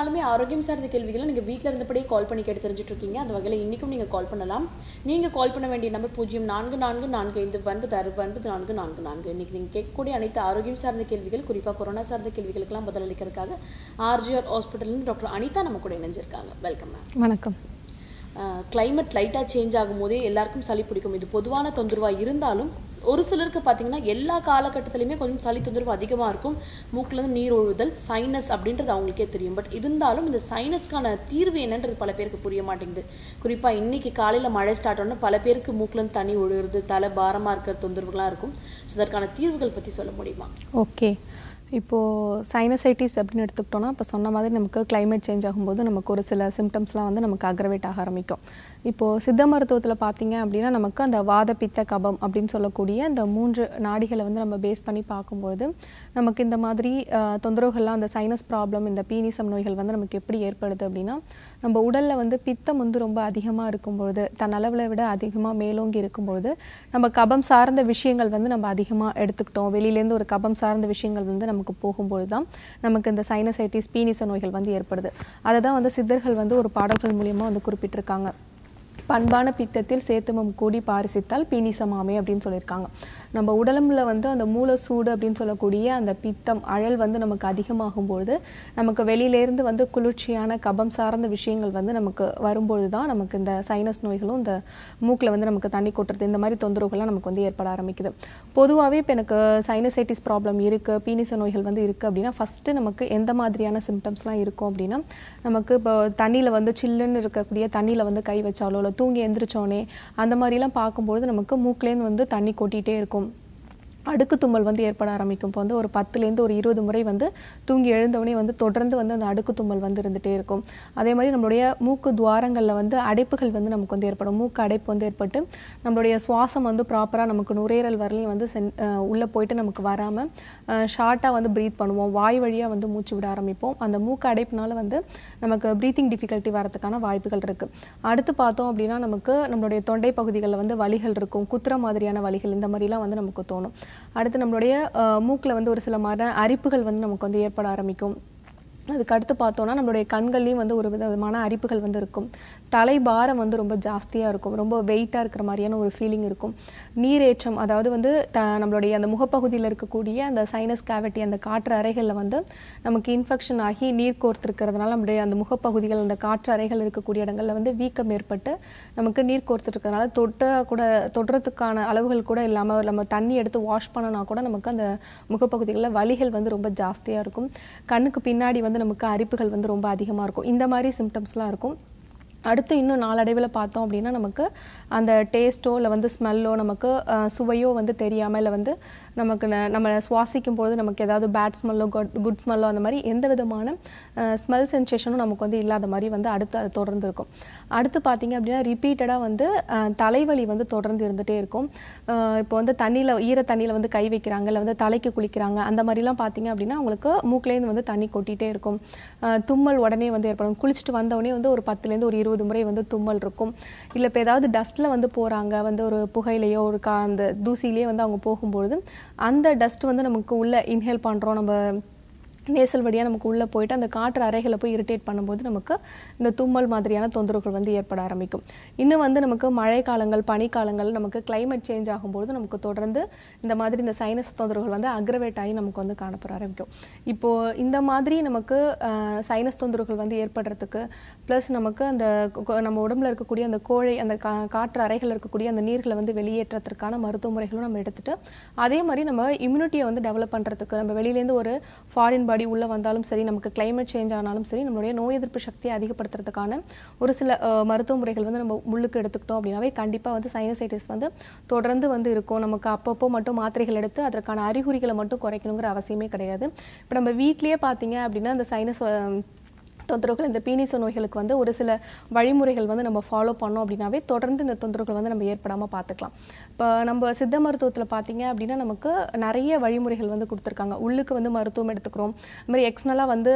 நாளுமே ஆரோக்கியம் சார்ந்த கேள்விகளை நீங்கள் வீட்டில் இருந்தபடியே கால் பண்ணி கேட்டு தெரிஞ்சுட்டு இருக்கீங்க. அந்த வகையில் இன்றைக்கும் நீங்கள் கால் பண்ணலாம். நீங்கள் கால் பண்ண வேண்டிய நம்பர் பூஜ்ஜியம் நான்கு நான்கு நான்கு ஐந்து ஒன்பது ஆறு ஒன்பது நான்கு நான்கு நான்கு. இன்னைக்கு நீங்கள் கேட்கக்கூடிய அனைத்து ஆரோக்கியம் சார்ந்த கேள்விகள் குறிப்பாக கொரோனா சார்ந்த கேள்விகளுக்கெல்லாம் பதிலளிக்கிறதுக்காக ஆர்ஜிஆர் ஹாஸ்பிட்டல்லேருந்து டாக்டர் அனிதா நம்ம கூட இணைஞ்சிருக்காங்க. வெல்கம் மேம் வணக்கம். கிளைமேட் லைட்டாக சேஞ்ச் ஆகும்போதே எல்லாருக்கும் சளி பிடிக்கும். இது பொதுவான தொந்தரவாக இருந்தாலும் ஒரு சிலருக்கு பார்த்தீங்கன்னா எல்லா காலகட்டத்திலையுமே கொஞ்சம் சளி தொந்தரவு அதிகமாக இருக்கும். மூக்குலேருந்து நீர் ஒழுதல் சைனஸ் அப்படின்றது அவங்களுக்கே தெரியும். பட் இருந்தாலும் இந்த சைனஸ்க்கான தீர்வு என்னன்றது பல பேருக்கு புரிய மாட்டேங்குது. குறிப்பாக இன்னைக்கு காலையில் மழை ஸ்டார்ட் ஆனோன்னா பல பேருக்கு மூக்கிலேருந்து தண்ணி ஒழுகுறது தலை பாரமாக இருக்கிற தொந்தரவுகள்லாம் இருக்கும். ஸோ அதற்கான தீர்வுகள் பற்றி சொல்ல முடியுமா? ஓகே. இப்போது சைனசைட்டிஸ் அப்படின்னு எடுத்துக்கிட்டோம்னா இப்போ சொன்ன மாதிரி நமக்கு கிளைமேட் சேஞ்ச் ஆகும்போது நமக்கு ஒரு சில சிம்டம்ஸ்லாம் வந்து நமக்கு அக்ரவேட் ஆக ஆரம்பிக்கும். இப்போது சித்த மருத்துவத்தில் பார்த்தீங்க அப்படின்னா நமக்கு அந்த வாத பித்த கபம் அப்படின்னு சொல்லக்கூடிய அந்த மூன்று நாடிகளை வந்து நம்ம பேஸ் பண்ணி பார்க்கும்போது நமக்கு இந்த மாதிரி தொந்தரவுகள்லாம் அந்த சைனஸ் ப்ராப்ளம் இந்த பீனிசம் நோய்கள் வந்து நமக்கு எப்படி ஏற்படுது அப்படின்னா நம்ம உடலில் வந்து பித்தம் வந்து ரொம்ப அதிகமாக இருக்கும்பொழுது தன் அளவில் விட அதிகமாக மேலோங்கி இருக்கும்பொழுது நம்ம கபம் சார்ந்த விஷயங்கள் வந்து நம்ம அதிகமாக எடுத்துக்கிட்டோம். வெளியிலேருந்து ஒரு கபம் சார்ந்த விஷயங்கள் வந்து நமக்கு போகும்பொழுது தான் நமக்கு இந்த சைனசைட்டிஸ் பீனிச நோய்கள் வந்து ஏற்படுது. அதை தான் வந்து சித்தர்கள் வந்து ஒரு பாடல்கள் மூலியமாக வந்து குறிப்பிட்டிருக்காங்க. பண்பான பித்தத்தில் சேத்துமம் கூடி பாரிசித்தால் பீனிசமாமே அப்படின்னு சொல்லியிருக்காங்க. நம்ம உடலும்ல வந்து அந்த மூல சூடு அப்படின்னு சொல்லக்கூடிய அந்த பித்தம் அழல் வந்து நமக்கு அதிகமாகும் பொழுது நமக்கு வெளியிலேருந்து வந்து குளிர்ச்சியான கபம் சார்ந்த விஷயங்கள் வந்து நமக்கு வரும்பொழுது தான் நமக்கு இந்த சைனஸ் நோய்களும் இந்த மூக்கில் வந்து நமக்கு தண்ணி கொட்டுறது இந்த மாதிரி தொந்தரவுகள்லாம் நமக்கு வந்து ஏற்பட ஆரம்பிக்குது. பொதுவாகவே இப்போ எனக்கு சைனசைட்டிஸ் ப்ராப்ளம் இருக்குது பீனிச நோய்கள் வந்து இருக்குது அப்படின்னா ஃபஸ்ட்டு நமக்கு எந்த மாதிரியான சிம்டம்ஸ்லாம் இருக்கும் அப்படின்னா நமக்கு இப்போ தண்ணியில் வந்து சில்லுன்னு இருக்கக்கூடிய தண்ணியில் வந்து கை வச்சாலோ இல்லை தூங்கி எந்திரிச்சோனே அந்த மாதிரிலாம் பார்க்கும்பொழுது நமக்கு மூக்குலேருந்து வந்து தண்ணி கொட்டிகிட்டே இருக்கும். அடுக்கு தும்மல் வந்து ஏற்பட ஆரம்பிக்கும். இப்போ வந்து ஒரு பத்துலேருந்து ஒரு இருபது முறை வந்து தூங்கி எழுந்தவனே வந்து தொடர்ந்து வந்து அந்த அடுக்கு தும்மல் வந்து இருந்துகிட்டே இருக்கும். அதே மாதிரி நம்மளுடைய மூக்கு துவாரங்களில் வந்து அடைப்புகள் வந்து நமக்கு வந்து ஏற்படும். மூக்கு அடைப்பு வந்து ஏற்பட்டு நம்மளுடைய சுவாசம் வந்து ப்ராப்பராக நமக்கு நுரையீரல் வரலையும் வந்து சென் உள்ளே போயிட்டு நமக்கு வராமல் ஷார்ட்டாக வந்து ப்ரீத் பண்ணுவோம். வாய் வழியாக வந்து மூச்சு விட ஆரம்பிப்போம். அந்த மூக்கு அடைப்புனால வந்து நமக்கு ப்ரீத்திங் டிஃபிகல்ட்டி வரதுக்கான வாய்ப்புகள் இருக்குது அடுத்து பார்த்தோம் அப்படின்னா நமக்கு நம்மளுடைய தொண்டை பகுதிகளில் வந்து வலிகள் இருக்கும். குத்துற மாதிரியான வலிகள் இந்த மாதிரிலாம் வந்து நமக்கு தோணும். அடுத்து நம்மளுடைய மூக்கில் வந்து ஒரு சில மாதிரி அரிப்புகள் வந்து நமக்கு வந்து ஏற்பட ஆரம்பிக்கும். அதுக்கு அடுத்து பார்த்தோன்னா நம்மளுடைய கண்கள்லையும் வந்து ஒரு விதமான அரிப்புகள் வந்து இருக்கும். தலை பாரம் வந்து ரொம்ப ஜாஸ்தியாக இருக்கும். ரொம்ப வெயிட்டாக இருக்கிற மாதிரியான ஒரு ஃபீலிங் இருக்கும். நீரேற்றம் அதாவது வந்து த நம்மளுடைய அந்த முகப்பகுதியில் இருக்கக்கூடிய அந்த சைனஸ் கேவிட்டி அந்த காற்று அறைகளில் வந்து நமக்கு இன்ஃபெக்ஷன் ஆகி நீர் கோர்த்துருக்கிறதுனால நம்மளுடைய அந்த முகப்பகுதிகள் அந்த காற்று அறைகள் இருக்கக்கூடிய இடங்களில் வந்து வீக்கம் ஏற்பட்டு நமக்கு நீர் கோர்த்துட்ருக்கிறதுனால தொட்ட கூட தொடுறதுக்கான அளவுகள் கூட இல்லாமல் நம்ம தண்ணி எடுத்து வாஷ் பண்ணனா கூட நமக்கு அந்த முகப்பகுதிகளில் வலிகள் வந்து ரொம்ப ஜாஸ்தியாக இருக்கும். கண்ணுக்கு பின்னாடி வந்து நமக்கு அரிப்புகள் வந்து ரொம்ப அதிகமாக இருக்கும். இந்த மாதிரி சிம்டம்ஸ்லாம் இருக்கும். அடுத்து இன்னும் நாளடைவில் பார்த்தோம் அப்படின்னா நமக்கு அந்த டேஸ்ட்டோ இல்லை வந்து ஸ்மெல்லோ நமக்கு சுவையோ வந்து தெரியாமல் இல்லை வந்து நமக்கு ந- நம்ம சுவாசிக்கும் பொழுது நமக்கு ஏதாவது பேட் ஸ்மெல்லோ குட் குட் ஸ்மெல்லோ அந்த மாதிரி எந்த விதமான ஸ்மெல் சென்சேஷனும் நமக்கு வந்து இல்லாத மாதிரி வந்து அடுத்து அது தொடர்ந்து இருக்கும் அடுத்து பார்த்தீங்க அப்படின்னா ரிப்பீட்டடாக வந்து தலைவலி வந்து தொடர்ந்து இருந்துகிட்டே இருக்கும். இப்போ வந்து தண்ணியில் ஈர தண்ணியில் வந்து கை வைக்கிறாங்க இல்லை வந்து தலைக்கு குளிக்கிறாங்க அந்த மாதிரிலாம் பார்த்தீங்க அப்படின்னா அவங்களுக்கு மூக்கிலேருந்து வந்து தண்ணி கொட்டிகிட்டே இருக்கும். தும்மல் உடனே வந்து ஏற்படும். குளிச்சுட்டு வந்தவொடனே வந்து ஒரு பத்துலேருந்து ஒரு இருபது முறை வந்து தும்மல் இருக்கும். இல்லை இப்போ ஏதாவது டஸ்ட்டில் வந்து போகிறாங்க வந்து ஒரு புகையிலையோ ஒரு கா அந்த தூசியிலேயே வந்து அவங்க போகும்பொழுது அந்த டஸ்ட் வந்து நமக்கு உள்ளே இன்ஹேல் பண்ணுறோம் நம்ம நேசல் வழியாக நமக்கு உள்ளே போயிட்டு அந்த காற்று அறைகளை போய் இரிட்டேட் பண்ணும்போது நமக்கு இந்த தும்மல் மாதிரியான தொந்தரவுகள் வந்து ஏற்பட ஆரம்பிக்கும். இன்னும் வந்து நமக்கு மழை காலங்கள் பனிக்காலங்கள் நமக்கு கிளைமேட் சேஞ்ச் ஆகும்போது நமக்கு தொடர்ந்து இந்த மாதிரி இந்த சைனஸ் தொந்தரவுகள் வந்து அக்ரவேட் ஆகி நமக்கு வந்து காணப்பட ஆரம்பிக்கும். இப்போது இந்த மாதிரி நமக்கு சைனஸ் தொந்தரவுகள் வந்து ஏற்படுறதுக்கு ப்ளஸ் நமக்கு அந்த நம்ம உடம்புல இருக்கக்கூடிய அந்த கோழை அந்த கா காற்று அறைகள் இருக்கக்கூடிய அந்த நீர்களை வந்து வெளியேற்றத்திற்கான மருத்துவ முறைகளும் நம்ம எடுத்துகிட்டு அதே மாதிரி நம்ம இம்யூனிட்டியை வந்து டெவலப் பண்ணுறதுக்கு நம்ம வெளியிலேருந்து ஒரு ஃபாரின் பாடி உள்ளே வந்தாலும் சரி நமக்கு கிளைமேட் சேஞ்ச் ஆனாலும் சரி நம்மளுடைய நோய் எதிர்ப்பு சக்தியை அதிகப்படுத்துறதுக்கான ஒரு சில மருத்துவ முறைகள் வந்து நம்ம முள்ளுக்கு எடுத்துக்கிட்டோம் அப்படின்னாவே கண்டிப்பாக வந்து சைனசைட்டிஸ் வந்து தொடர்ந்து வந்து இருக்கும். நமக்கு அப்பப்போ மட்டும் மாத்திரைகள் எடுத்து அதற்கான அறிகுறிகளை மட்டும் குறைக்கணுங்கிற அவசியமே கிடையாது. இப்போ நம்ம வீட்லேயே பார்த்தீங்க அப்படின்னா அந்த சைனஸ் தொந்தரவுகள் இந்த பீனிச நோய்களுக்கு வந்து ஒரு சில வழிமுறைகள் வந்து நம்ம ஃபாலோ பண்ணோம் அப்படின்னாவே தொடர்ந்து இந்த தொந்தரவுகள் வந்து நம்ம ஏற்படாமல் பார்த்துக்கலாம். இப்போ நம்ம சித்த மருத்துவத்தில் பார்த்தீங்க அப்படின்னா நமக்கு நிறைய வழிமுறைகள் வந்து கொடுத்துருக்காங்க. உள்ளுக்கு வந்து மருத்துவம் எடுத்துக்கிறோம். அது மாதிரி எக்ஸ்னலாக வந்து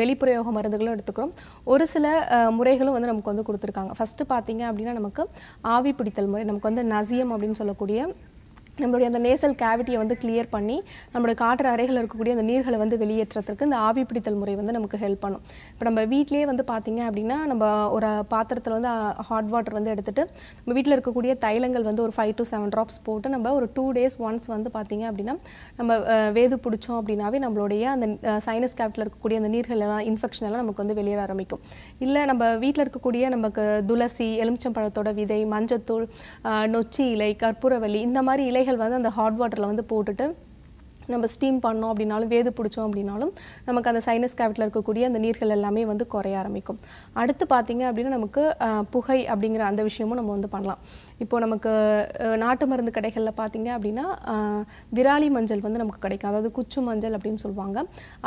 வெளிப்பிரயோக மருந்துகளும் எடுத்துக்கிறோம். ஒரு சில முறைகளும் வந்து நமக்கு வந்து கொடுத்துருக்காங்க. ஃபஸ்ட்டு பார்த்தீங்க அப்படின்னா நமக்கு ஆவி பிடித்தல் முறை நமக்கு வந்து நசியம் அப்படின்னு சொல்லக்கூடிய நம்மளுடைய அந்த நேசல் கேவிட்டியை வந்து கிளியர் பண்ணி நம்மளோட காற்று அறைகளில் இருக்கக்கூடிய அந்த நீர்களை வந்து வெளியேற்றத்துக்கு இந்த ஆவி பிடித்தல் முறை வந்து நமக்கு ஹெல்ப் பண்ணும். இப்போ நம்ம வீட்டிலேயே வந்து பார்த்தீங்க அப்படின்னா நம்ம ஒரு பாத்திரத்தில் வந்து ஹாட் வாட்டர் வந்து எடுத்துகிட்டு நம்ம வீட்டில் இருக்கக்கூடிய தைலங்கள் வந்து ஒரு ஃபைவ் டு செவன் ட்ராப்ஸ் போட்டு நம்ம ஒரு டூ டேஸ் ஒன்ஸ் வந்து பார்த்தீங்க அப்படின்னா நம்ம வேது பிடிச்சோம் அப்படின்னாவே நம்மளுடைய அந்த சைனஸ் கேவிட்டில் இருக்கக்கூடிய அந்த நீர்கள் எல்லாம் இன்ஃபெக்ஷன் எல்லாம் நமக்கு வந்து வெளியேற ஆரம்பிக்கும். இல்லை நம்ம வீட்டில் இருக்கக்கூடிய நமக்கு துளசி எலுமிச்சம்பழத்தோட விதை மஞ்சத்தூள் நொச்சி இலை கற்பூரவல்லி இந்த மாதிரி இலைகள் வந்து அந்த ஹாட் வாட்டரில் வந்து போட்டுட்டு நம்ம ஸ்டீம் பண்ணோம் அப்படின்னாலும் வேது பிடிச்சோம் அப்படின்னாலும் நமக்கு அந்த சைனஸ் கேவிட்டில் இருக்கக்கூடிய அந்த நீர்கள் எல்லாமே வந்து குறைய ஆரம்பிக்கும். அடுத்து பார்த்தீங்க அப்படின்னா நமக்கு புகை அப்படிங்கிற அந்த விஷயமும் நம்ம வந்து பண்ணலாம். இப்போது நமக்கு நாட்டு மருந்து கடைகளில் பார்த்தீங்க அப்படின்னா விராலி மஞ்சள் வந்து நமக்கு கிடைக்கும். அதாவது குச்சு மஞ்சள் அப்படின்னு சொல்லுவாங்க.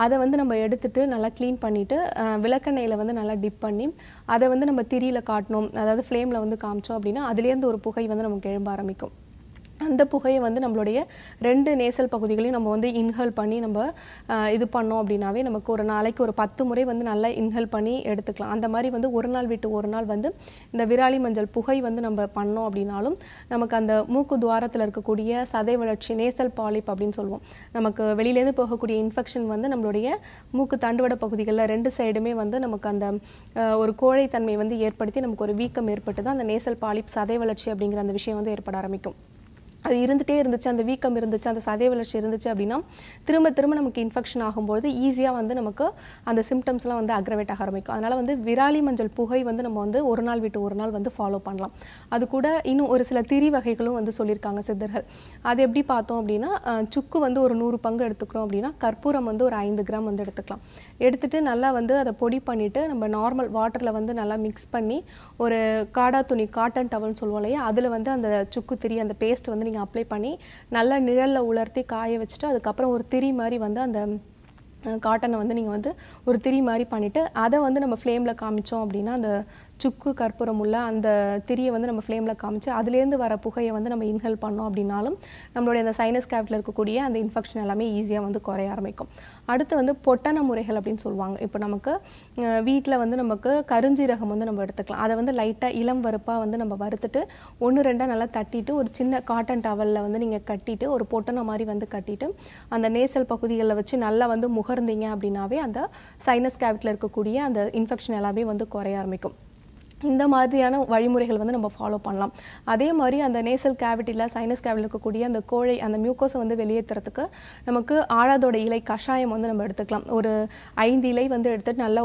அதை வந்து நம்ம எடுத்துகிட்டு நல்லா க்ளீன் பண்ணிவிட்டு விளக்கெண்ணெயில் வந்து நல்லா டிப் பண்ணி அதை வந்து நம்ம திரியில் காட்டணும். அதாவது ஃப்ளேமில் வந்து காமிச்சோம் அப்படின்னா அதுலேருந்து ஒரு புகை வந்து நமக்கு எழும்ப ஆரம்பிக்கும். அந்த புகையை வந்து நம்மளுடைய ரெண்டு நேசல் பகுதிகளையும் நம்ம வந்து இன்ஹேல் பண்ணி நம்ம இது பண்ணோம் அப்படின்னாவே நமக்கு ஒரு நாளைக்கு ஒரு பத்து முறை வந்து நல்லா இன்ஹேல் பண்ணி எடுத்துக்கலாம். அந்த மாதிரி வந்து ஒரு நாள் விட்டு ஒரு நாள் வந்து இந்த விராலி மஞ்சள் புகை வந்து நம்ம பண்ணோம் அப்படின்னாலும் நமக்கு அந்த மூக்கு துவாரத்தில் இருக்கக்கூடிய சதை வளர்ச்சி நேசல் பாலிப் அப்படின்னு சொல்லுவோம். நமக்கு வெளியிலேருந்து போகக்கூடிய இன்ஃபெக்ஷன் வந்து நம்மளுடைய மூக்கு தண்டுவட பகுதிகளில் ரெண்டு சைடுமே வந்து நமக்கு அந்த ஒரு கோழைத்தன்மை வந்து ஏற்படுத்தி நமக்கு ஒரு வீக்கம் ஏற்பட்டு தான் அந்த நேசல் பாலிப் சதை வளர்ச்சி அப்படிங்கிற அந்த விஷயம் வந்து ஏற்பட ஆரம்பிக்கும். அது இருந்துகிட்டே இருந்துச்சு அந்த வீக்கம் இருந்துச்சு அந்த சதை வளர்ச்சி இருந்துச்சு அப்படின்னா திரும்ப திரும்ப நமக்கு இன்ஃபெக்ஷன் ஆகும்போது ஈஸியாக வந்து நமக்கு அந்த சிம்டம்ஸ்லாம் வந்து அக்ரவேட் ஆக ஆரம்பிக்கும். அதனால் வந்து விராலி மஞ்சள் புகை வந்து நம்ம வந்து ஒரு நாள் விட்டு ஒரு நாள் வந்து ஃபாலோ பண்ணலாம். அது கூட இன்னும் ஒரு சில திரி வகைகளும் வந்து சொல்லியிருக்காங்க சித்தர்கள். அது எப்படி பார்த்தோம் அப்படின்னா சுக்கு வந்து ஒரு நூறு பங்கு எடுத்துக்கிறோம் அப்படின்னா கற்பூரம் வந்து ஒரு ஐந்து கிராம் வந்து எடுத்துக்கலாம். எடுத்துட்டு நல்லா வந்து அதை பொடி பண்ணிவிட்டு நம்ம நார்மல் வாட்டரில் வந்து நல்லா மிக்ஸ் பண்ணி ஒரு காடா துணி காட்டன் டவல்னு சொல்லுவோம் இல்லையா? அதில் வந்து அந்த சுக்கு திரி அந்த பேஸ்ட் வந்து நீங்கள் அப்ளை பண்ணி நல்லா நிழலில் உலர்த்தி காய வச்சுட்டு அதுக்கப்புறம் ஒரு திரி மாதிரி வந்து அந்த காட்டனை வந்து நீங்கள் வந்து ஒரு திரி மாதிரி பண்ணிவிட்டு அதை வந்து நம்ம ஃப்ளேமில் காமிச்சோம் அப்படின்னா அந்த சுக்கு கற்பூரம் உள்ள அந்த திரியை வந்து நம்ம ஃப்ளேமில் காமிச்சு அதுலேருந்து வர புகையை வந்து நம்ம இன்ஹெல் பண்ணோம் அப்படின்னாலும் நம்மளுடைய அந்த சைனஸ் கேப்டில் இருக்கக்கூடிய அந்த இன்ஃபெக்ஷன் எல்லாமே ஈஸியாக வந்து குறைய ஆரம்பிக்கும். அடுத்து வந்து பொட்டன முறைகள் அப்படின்னு சொல்லுவாங்க. இப்போ நமக்கு வீட்டில் வந்து நமக்கு கருஞ்சீரகம் வந்து நம்ம எடுத்துக்கலாம். அதை வந்து லைட்டாக இளம் வறுப்பாக வந்து நம்ம வறுத்துட்டு ஒன்று ரெண்டாக நல்லா தட்டிட்டு ஒரு சின்ன காட்டன் டவலில் வந்து நீங்கள் கட்டிட்டு ஒரு பொட்டனை மாதிரி வந்து கட்டிட்டு அந்த நேசல் பகுதிகளில் வச்சு நல்லா வந்து முகர்ந்தீங்க அப்படின்னாவே அந்த சைனஸ் கேவிட்டில் இருக்கக்கூடிய அந்த இன்ஃபெக்ஷன் எல்லாமே வந்து குறைய ஆரம்பிக்கும். இந்த மாதிரியான வழிமுறைகள் வந்து நம்ம ஃபாலோ பண்ணலாம். அதே மாதிரி அந்த நேசல் கேவிட்டியில் சைனஸ் கேவிட்டில் இருக்கக்கூடிய அந்த கோழை அந்த மியூக்கோஸை வந்து வெளியேற்றுறதுக்கு நமக்கு ஆழாதோட இலை கஷாயம் வந்து நம்ம எடுத்துக்கலாம். ஒரு ஐந்து இலை வந்து எடுத்துட்டு நல்லா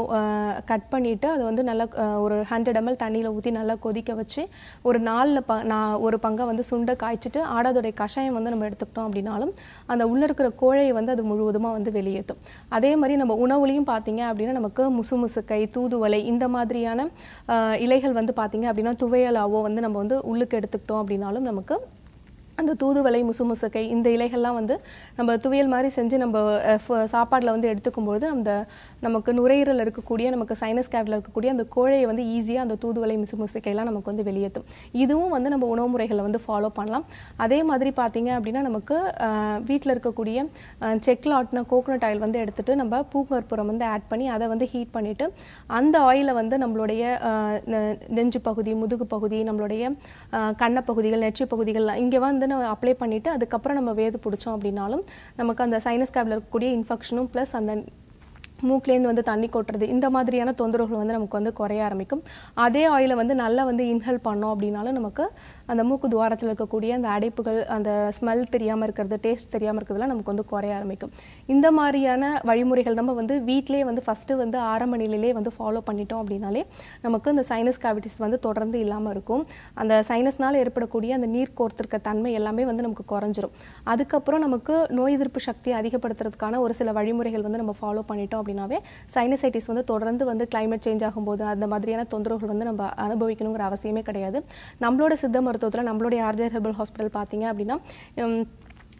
கட் பண்ணிவிட்டு அதை வந்து நல்லா ஒரு ஹண்ட்ரட் எம்எல் தண்ணியில் ஊற்றி நல்லா கொதிக்க வச்சு ஒரு நாலில் ப நான் ஒரு பங்கை வந்து சுண்டை காய்ச்சிட்டு ஆடாதோடைய கஷாயம் வந்து நம்ம எடுத்துக்கிட்டோம் அப்படின்னாலும் அந்த உள்ளே இருக்கிற கோழையை வந்து அது முழுவதுமாக வந்து வெளியேற்றும் அதே மாதிரி நம்ம உணவுலையும் பார்த்தீங்க அப்படின்னா நமக்கு முசுமுசுக்கை தூதுவலை இந்த மாதிரியான இலைகள் வந்து பார்த்தீங்க அப்படின்னா துவையலாவோ வந்து நம்ம வந்து உள்ளுக்கு எடுத்துக்கிட்டோம் அப்படின்னாலும் நமக்கு அந்த தூதுவளை முசுமுசுக்கை இந்த இலைகள்லாம் வந்து நம்ம துவையல் மாதிரி செஞ்சு நம்ம சாப்பாட்டில் வந்து எடுத்துக்கும்போது அந்த நமக்கு நுரையீரல் இருக்கக்கூடிய நமக்கு சைனஸ் கேவில் இருக்கக்கூடிய அந்த கோழையை வந்து ஈஸியாக அந்த தூதுவளை முசுமுசுக்கையெல்லாம் நமக்கு வந்து வெளியேற்றும் இதுவும் வந்து நம்ம உணவு முறைகளை வந்து ஃபாலோ பண்ணலாம். அதே மாதிரி பார்த்தீங்க அப்படின்னா நமக்கு வீட்டில் இருக்கக்கூடிய செக்கில் ஆட்டின கோகோனட் ஆயில் வந்து எடுத்துகிட்டு நம்ம பூங்கற்புரம் வந்து ஆட் பண்ணி அதை வந்து ஹீட் பண்ணிவிட்டு அந்த ஆயிலை வந்து நம்மளுடைய நெஞ்சு பகுதி முதுகு பகுதி நம்மளுடைய கண்ணப்பகுதிகள் பகுதிகள் நெற்றி பகுதிகள் இங்கே வந்து நம்ம அப்ளை பண்ணிவிட்டு அதுக்கப்புறம் நம்ம வேது பிடிச்சோம் அப்படின்னாலும் நமக்கு அந்த சைனஸ் கேபில் இருக்கக்கூடிய இன்ஃபெக்ஷனும் ப்ளஸ் அந்த மூக்கிலேருந்து வந்து தண்ணி கொட்டுறது இந்த மாதிரியான தொந்தரவுகள் வந்து நமக்கு வந்து குறைய ஆரம்பிக்கும். அதே ஆயிலை வந்து நல்லா வந்து இன்ஹெல் பண்ணோம் அப்படின்னாலும் நமக்கு அந்த மூக்கு துவாரத்தில் இருக்கக்கூடிய அந்த அடைப்புகள் அந்த ஸ்மெல் தெரியாமல் இருக்கிறது டேஸ்ட் தெரியாமல் இருக்கிறதுலாம் நமக்கு வந்து குறைய ஆரம்பிக்கும். இந்த மாதிரியான வழிமுறைகள் நம்ம வந்து வீட்டிலே வந்து ஃபஸ்ட்டு வந்து ஆரம்ப நிலையிலே வந்து ஃபாலோ பண்ணிட்டோம் அப்படின்னாலே நமக்கு அந்த சைனஸ் கேவிட்டிஸ் வந்து தொடர்ந்து இல்லாமல் இருக்கும். அந்த சைனஸ்னால் ஏற்படக்கூடிய அந்த நீர் கோர்த்திருக்க தன்மை எல்லாமே வந்து நமக்கு குறைஞ்சிரும். அதுக்கப்புறம் நமக்கு நோய் எதிர்ப்பு சக்தியை அதிகப்படுத்துறதுக்கான ஒரு சில வழிமுறைகள் வந்து நம்ம ஃபாலோ பண்ணிட்டோம் அப்படின்னாவே சைனசைட்டிஸ் வந்து தொடர்ந்து வந்து கிளைமேட் சேஞ்ச் ஆகும்போது அந்த மாதிரியான தொந்தரவுகள் வந்து நம்ம அனுபவிக்கணுங்கிற அவசியமே கிடையாது. நம்மளோட சித்த மருத்துவத்தில் நம்மளுடைய ஆர்ஜே ஹெர்பல் ஹாஸ்பிட்டல் பார்த்தீங்க அப்படின்னா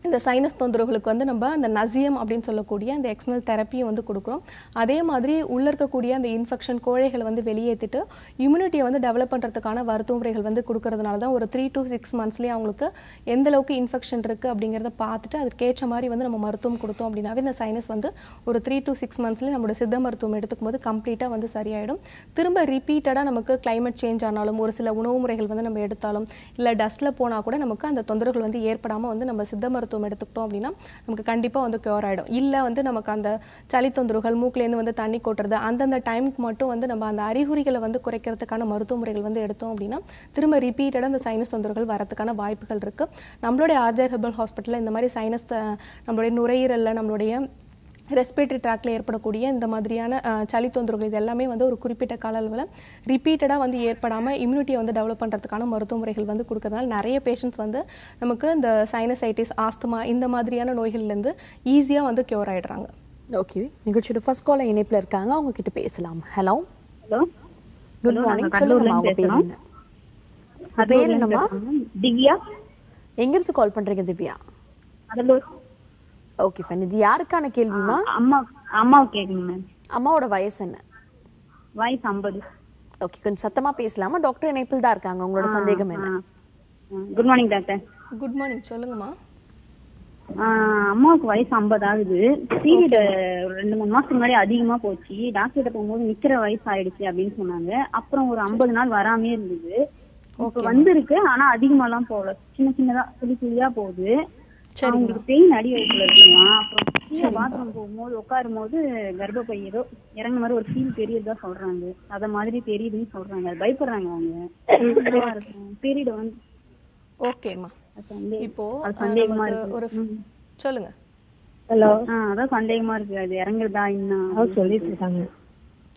இந்த சைனஸ் தொந்தரவுகளுக்கு வந்து நம்ம அந்த நசியம் அப்படின்னு சொல்லக்கூடிய அந்த எக்ஸ்னல் தெரப்பியும் வந்து கொடுக்குறோம். அதே மாதிரி உள்ளே இருக்கக்கூடிய அந்த இன்ஃபெக்ஷன் கோழைகளை வந்து வெளியேற்றிட்டு இம்யூனிட்டியை வந்து டெவலப் பண்ணுறதுக்கான மருத்துவ முறைகள் வந்து கொடுக்கறதுனால தான் ஒரு த்ரீ டு சிக்ஸ் மந்த்ஸ்லேயே அவங்களுக்கு எந்த அளவுக்கு இன்ஃபெக்ஷன் இருக்குது அப்படிங்கிறத பார்த்துட்டு அதுக்கேற்ற மாதிரி வந்து நம்ம மருத்துவம் கொடுத்தோம் அப்படின்னாவே இந்த சைனஸ் வந்து ஒரு த்ரீ டு சிக்ஸ் மந்த்ஸ்லேயே நம்மளோட சித்த மருத்துவம் எடுத்துக்கும் போது கம்ப்ளீட்டாக வந்து சரியாயிடும். திரும்ப ரிப்பீட்டடாக நமக்கு கிளைமேட் சேஞ்ச் ஆனாலும் ஒரு சில உணவு முறைகள் வந்து நம்ம எடுத்தாலும் இல்லை டஸ்ட்டில் போனால் கூட நமக்கு அந்த தொந்தரவுகள் வந்து ஏற்படாமல் வந்து நம்ம சித்த மருத்துவம் எடுத்துக்கிட்டோம் அப்படின்னா நமக்கு கண்டிப்பாக வந்து க்யூர் ஆகிடும் இல்லை வந்து நமக்கு அந்த சளி தொந்தரவுகள் மூக்குலேருந்து வந்து தண்ணி கொட்டுறது அந்தந்த டைமுக்கு மட்டும் வந்து நம்ம அந்த அறிகுறிகளை வந்து குறைக்கிறதுக்கான மருத்துவ முறைகள் வந்து எடுத்தோம் அப்படின்னா திரும்ப ரிப்பீட்டடாக அந்த சைனஸ் தொந்தரவுகள் வரதுக்கான வாய்ப்புகள் இருக்குது நம்மளுடைய ஆர்ஜர் ஹெர்பல் ஹாஸ்பிட்டலில் இந்த மாதிரி சைனஸ் நம்மளுடைய நுரையீரலில் நம்மளுடைய ரெஸ்பிரேட்டரி ட்ராக்ல ஏற்படக்கூடிய இந்த மாதிரியான சளி தொந்தரவுகள் இது எல்லாமே வந்து ஒரு குறிப்பிட்ட கால அளவில் ரிப்பீட்டடாக வந்து ஏற்படாமல் இம்யூனிட்டியை வந்து டெவலப் பண்ணுறதுக்கான மருத்துவ முறைகள் வந்து கொடுக்கறதுனால நிறைய பேஷண்ட்ஸ் வந்து நமக்கு இந்த சைனசைட்டிஸ் ஆஸ்துமா இந்த மாதிரியான நோய்கள்லேருந்து ஈஸியாக வந்து க்யூர் ஆயிடுறாங்க. ஓகே நிகழ்ச்சியோட ஃபர்ஸ்ட் கால இணைப்புல இருக்காங்க. அவங்க கிட்ட பேசலாம். Hello hello good Hello, morning சொல்லுங்கம்மா கடலூர்ல உங்க பேர். என்ன? பேர் என்னம்மா? திவ்யா. எங்கிருந்து கால் பண்றீங்க திவ்யா? கடலூர். ஓகே ஃபைன் இது யாருக்கான கேள்விமா அம்மா அம்மாவை கேட்குங்க மேம் அம்மாவோட வயசு என்ன? வயசு ஐம்பது. ஓகே கொஞ்சம் சத்தமா பேசலாமா? டாக்டர் இணைப்பில் தான் இருக்காங்க. உங்களோட சந்தேகம் என்ன? Good morning doctor good morning சொல்லுங்கம்மா. அம்மாவுக்கு வயசு ஐம்பது ஆகுது. பீரியட் ரெண்டு மூணு மாசத்துக்கு முன்னாடி அதிகமா போச்சு. டாக்டர் கிட்ட போகும்போது நிக்கிற வயசு ஆயிடுச்சு அப்படின்னு சொன்னாங்க. அப்புறம் ஒரு ஐம்பது நாள் வராமே இருந்தது. இப்ப வந்திருக்கு ஆனா அதிகமாலாம் போகல. சின்ன சின்னதா துளி துளியா போகுது. அவங்களுக்கு பெயின் அடி வயிற்றுல இருக்குங்களா? அப்புறம் கீழே பாத்ரூம் போகும்போது உட்காரும் போது கர்ப்பப்பை ஏதோ இறங்குன மாதிரி ஒரு ஃபீல் தெரியுதா சொல்றாங்க. அத மாதிரி தெரியுதுன்னு சொல்றாங்க. பயப்படுறாங்க அவங்க. பீரியட் வந்து ஓகேம்மா. இப்போ சந்தேகமா இருக்கு. ஒரு. சொல்லுங்க. ஹலோ. அதான் சந்தேகமா இருக்கு. அது இறங்குறதா இன்னும் சொல்லிட்டு இருக்காங்க.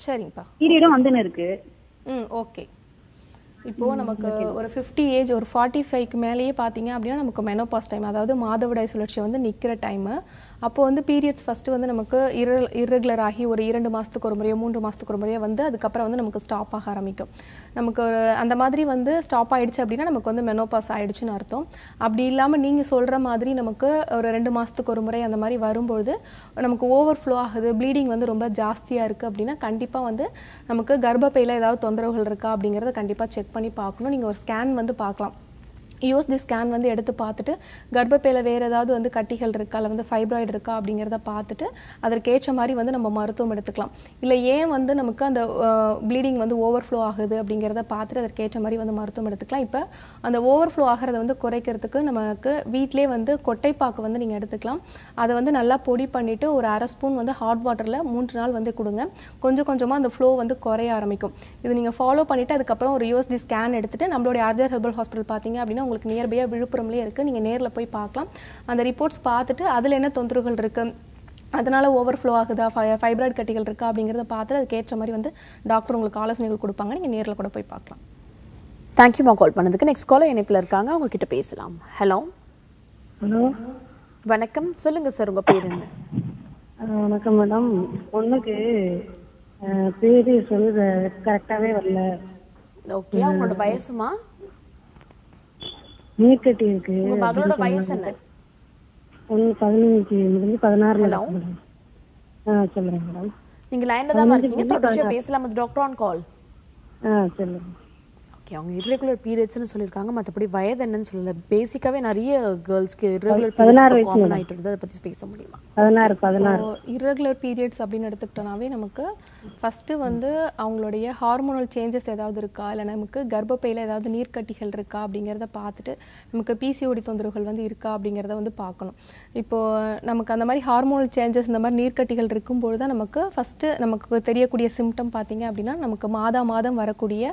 சரிங்கப்பா. பீரியடும் வந்துன்னு இருக்கு. ம் ஓகே. இப்போ நமக்கு ஒரு ஃபிஃப்டி ஏஜ் ஒரு ஃபார்ட்டி ஃபைவ்க்கு மேலேயே பார்த்தீங்க அப்படின்னா நமக்கு மெனோபாஸ் டைம் அதாவது மாதவிடாய் சுழற்சி வந்து நிற்கிற டைமு அப்போ வந்து பீரியட்ஸ் ஃபஸ்ட்டு வந்து நமக்கு இர இர்ரெகுலர் ஆகி ஒரு இரண்டு மாதத்துக்கு ஒரு முறையோ மூன்று மாதத்துக்கு ஒரு முறையோ வந்து அதுக்கப்புறம் வந்து நமக்கு ஸ்டாப் ஆக ஆரம்பிக்கும். நமக்கு ஒரு அந்த மாதிரி வந்து ஸ்டாப் ஆகிடுச்சு அப்படின்னா நமக்கு வந்து மெனோபாஸ் ஆகிடுச்சின்னு அர்த்தம். அப்படி இல்லாமல் நீங்கள் சொல்கிற மாதிரி நமக்கு ஒரு ரெண்டு மாதத்துக்கு ஒரு முறை அந்த மாதிரி வரும்பொழுது நமக்கு ஓவர் ஃப்ளோ ஆகுது ப்ளீடிங் வந்து ரொம்ப ஜாஸ்தியாக இருக்குது அப்படின்னா கண்டிப்பாக வந்து நமக்கு கர்ப்பப்பையில் ஏதாவது தொந்தரவுகள் இருக்கா அப்படிங்கிறத கண்டிப்பாக செக் பண்ணி பார்க்கணும். நீங்கள் ஒரு ஸ்கேன் வந்து பார்க்கலாம். யூஎஸ்டி ஸ்கேன் வந்து எடுத்து பார்த்துட்டு கர்ப்பப்பையில் வேறு ஏதாவது வந்து கட்டிகள் இருக்கா இல்லை வந்து ஃபைப்ராய்டு இருக்கா அப்படிங்கிறத பார்த்துட்டு அதற்கேற்ற மாதிரி வந்து நம்ம மருத்துவம் எடுத்துக்கலாம். இல்லை ஏன் வந்து நமக்கு அந்த ப்ளீடிங் வந்து ஓவர்ஃப்ளோ ஆகுது அப்படிங்கிறத பார்த்துட்டு அதற்கேற்ற மாதிரி வந்து மருத்துவம் எடுத்துக்கலாம். இப்போ அந்த ஓவர்ஃப்ளோ ஆகிறத வந்து குறைக்கிறதுக்கு நமக்கு வீட்டிலே வந்து கொட்டைப்பாக்கு வந்து நீங்கள் எடுத்துக்கலாம். அதை வந்து நல்லா பொடி பண்ணிவிட்டு ஒரு அரை ஸ்பூன் வந்து ஹாட் வாட்டரில் மூன்று நாள் வந்து கொடுங்க. கொஞ்சம் கொஞ்சமாக அந்த ஃப்ளோ வந்து குறைய ஆரம்பிக்கும். இது நீங்கள் ஃபாலோ பண்ணிவிட்டு அதுக்கப்புறம் ஒரு யூஎஸ்டி ஸ்கேன் எடுத்துட்டு நம்மளுடைய ஆர்ஜர் ஹெர்பல் ஹாஸ்பிட்டல் பார்த்தீங்க அப்படின்னா உங்களுக்கு நியர்பையாக விழுப்புரம்லேயே இருக்குது நீங்கள் நேரில் போய் பார்க்கலாம். அந்த ரிப்போர்ட்ஸ் பார்த்துட்டு அதில் என்ன தொந்தரவுகள் இருக்குது அதனால ஓவர் ஃப்ளோ ஆகுதா? ஃபை ஃபைப்ராய்டு கட்டிகள் இருக்கா? அப்படிங்கிறத பார்த்துட்டு அதுக்கேற்ற மாதிரி வந்து டாக்டர் உங்களுக்கு ஆலோசனைகள் கொடுப்பாங்க. நீங்கள் நேரில் கூட போய் பார்க்கலாம். தேங்க்யூமா கால் பண்ணதுக்கு. நெக்ஸ்ட் காலர் இணைப்பில் இருக்காங்க. அவங்க கிட்ட பேசலாம். ஹலோ ஹலோ வணக்கம். சொல்லுங்க சார் உங்க பேர் என்ன? வணக்கம் மேடம் பொண்ணுக்கு பேரு சொல்லுது கரெக்டாகவே வரல. ஓகே அவங்களோட வயசுமா? நீர்க்கட்டி இருக்கு. உங்க மகளோட வயசு என்ன? ஒன்று பதினஞ்சு முடிஞ்சு பதினாறுல மேடம். ஆ சொல்லுங்க மேடம். நீங்க லைன்ல தான் இருக்கீங்க. தொடர்ச்சியா பேசலாம்? டாக்டர் ஆன் கால் ஆ சொல்லுங்க. ஓகே அவங்க irregular periodsனு சொல்லியிருக்காங்க. மற்றபடி வயது என்னன்னு சொல்லல. பேசிக்காவே நிறைய கேர்ள்ஸ்க்கு periods வயசு காமன் ஆயிட்டு அதை பத்தி பேச முடியுமா? பதினாறு பதினாறு. irregular பீரியட்ஸ் அப்படின்னு எடுத்துக்கிட்டோம்னாவே நமக்கு ஃபஸ்ட்டு வந்து அவங்களுடைய ஹார்மோனல் சேஞ்சஸ் ஏதாவது இருக்கா? இல்லை நமக்கு கர்ப்பப்பையில் ஏதாவது நீர்க்கட்டிகள் இருக்கா? அப்படிங்கிறத பார்த்துட்டு நமக்கு பிசிஓடி தொந்தரவுகள் வந்து இருக்கா? அப்படிங்கிறத வந்து பார்க்கணும். இப்போது நமக்கு அந்த மாதிரி ஹார்மோனல் சேஞ்சஸ் இந்த மாதிரி நீர்க்கட்டிகள் இருக்கும்போது தான் நமக்கு ஃபஸ்ட்டு நமக்கு தெரியக்கூடிய சிம்டம் பார்த்திங்க அப்படின்னா நமக்கு மாதா மாதம் வரக்கூடிய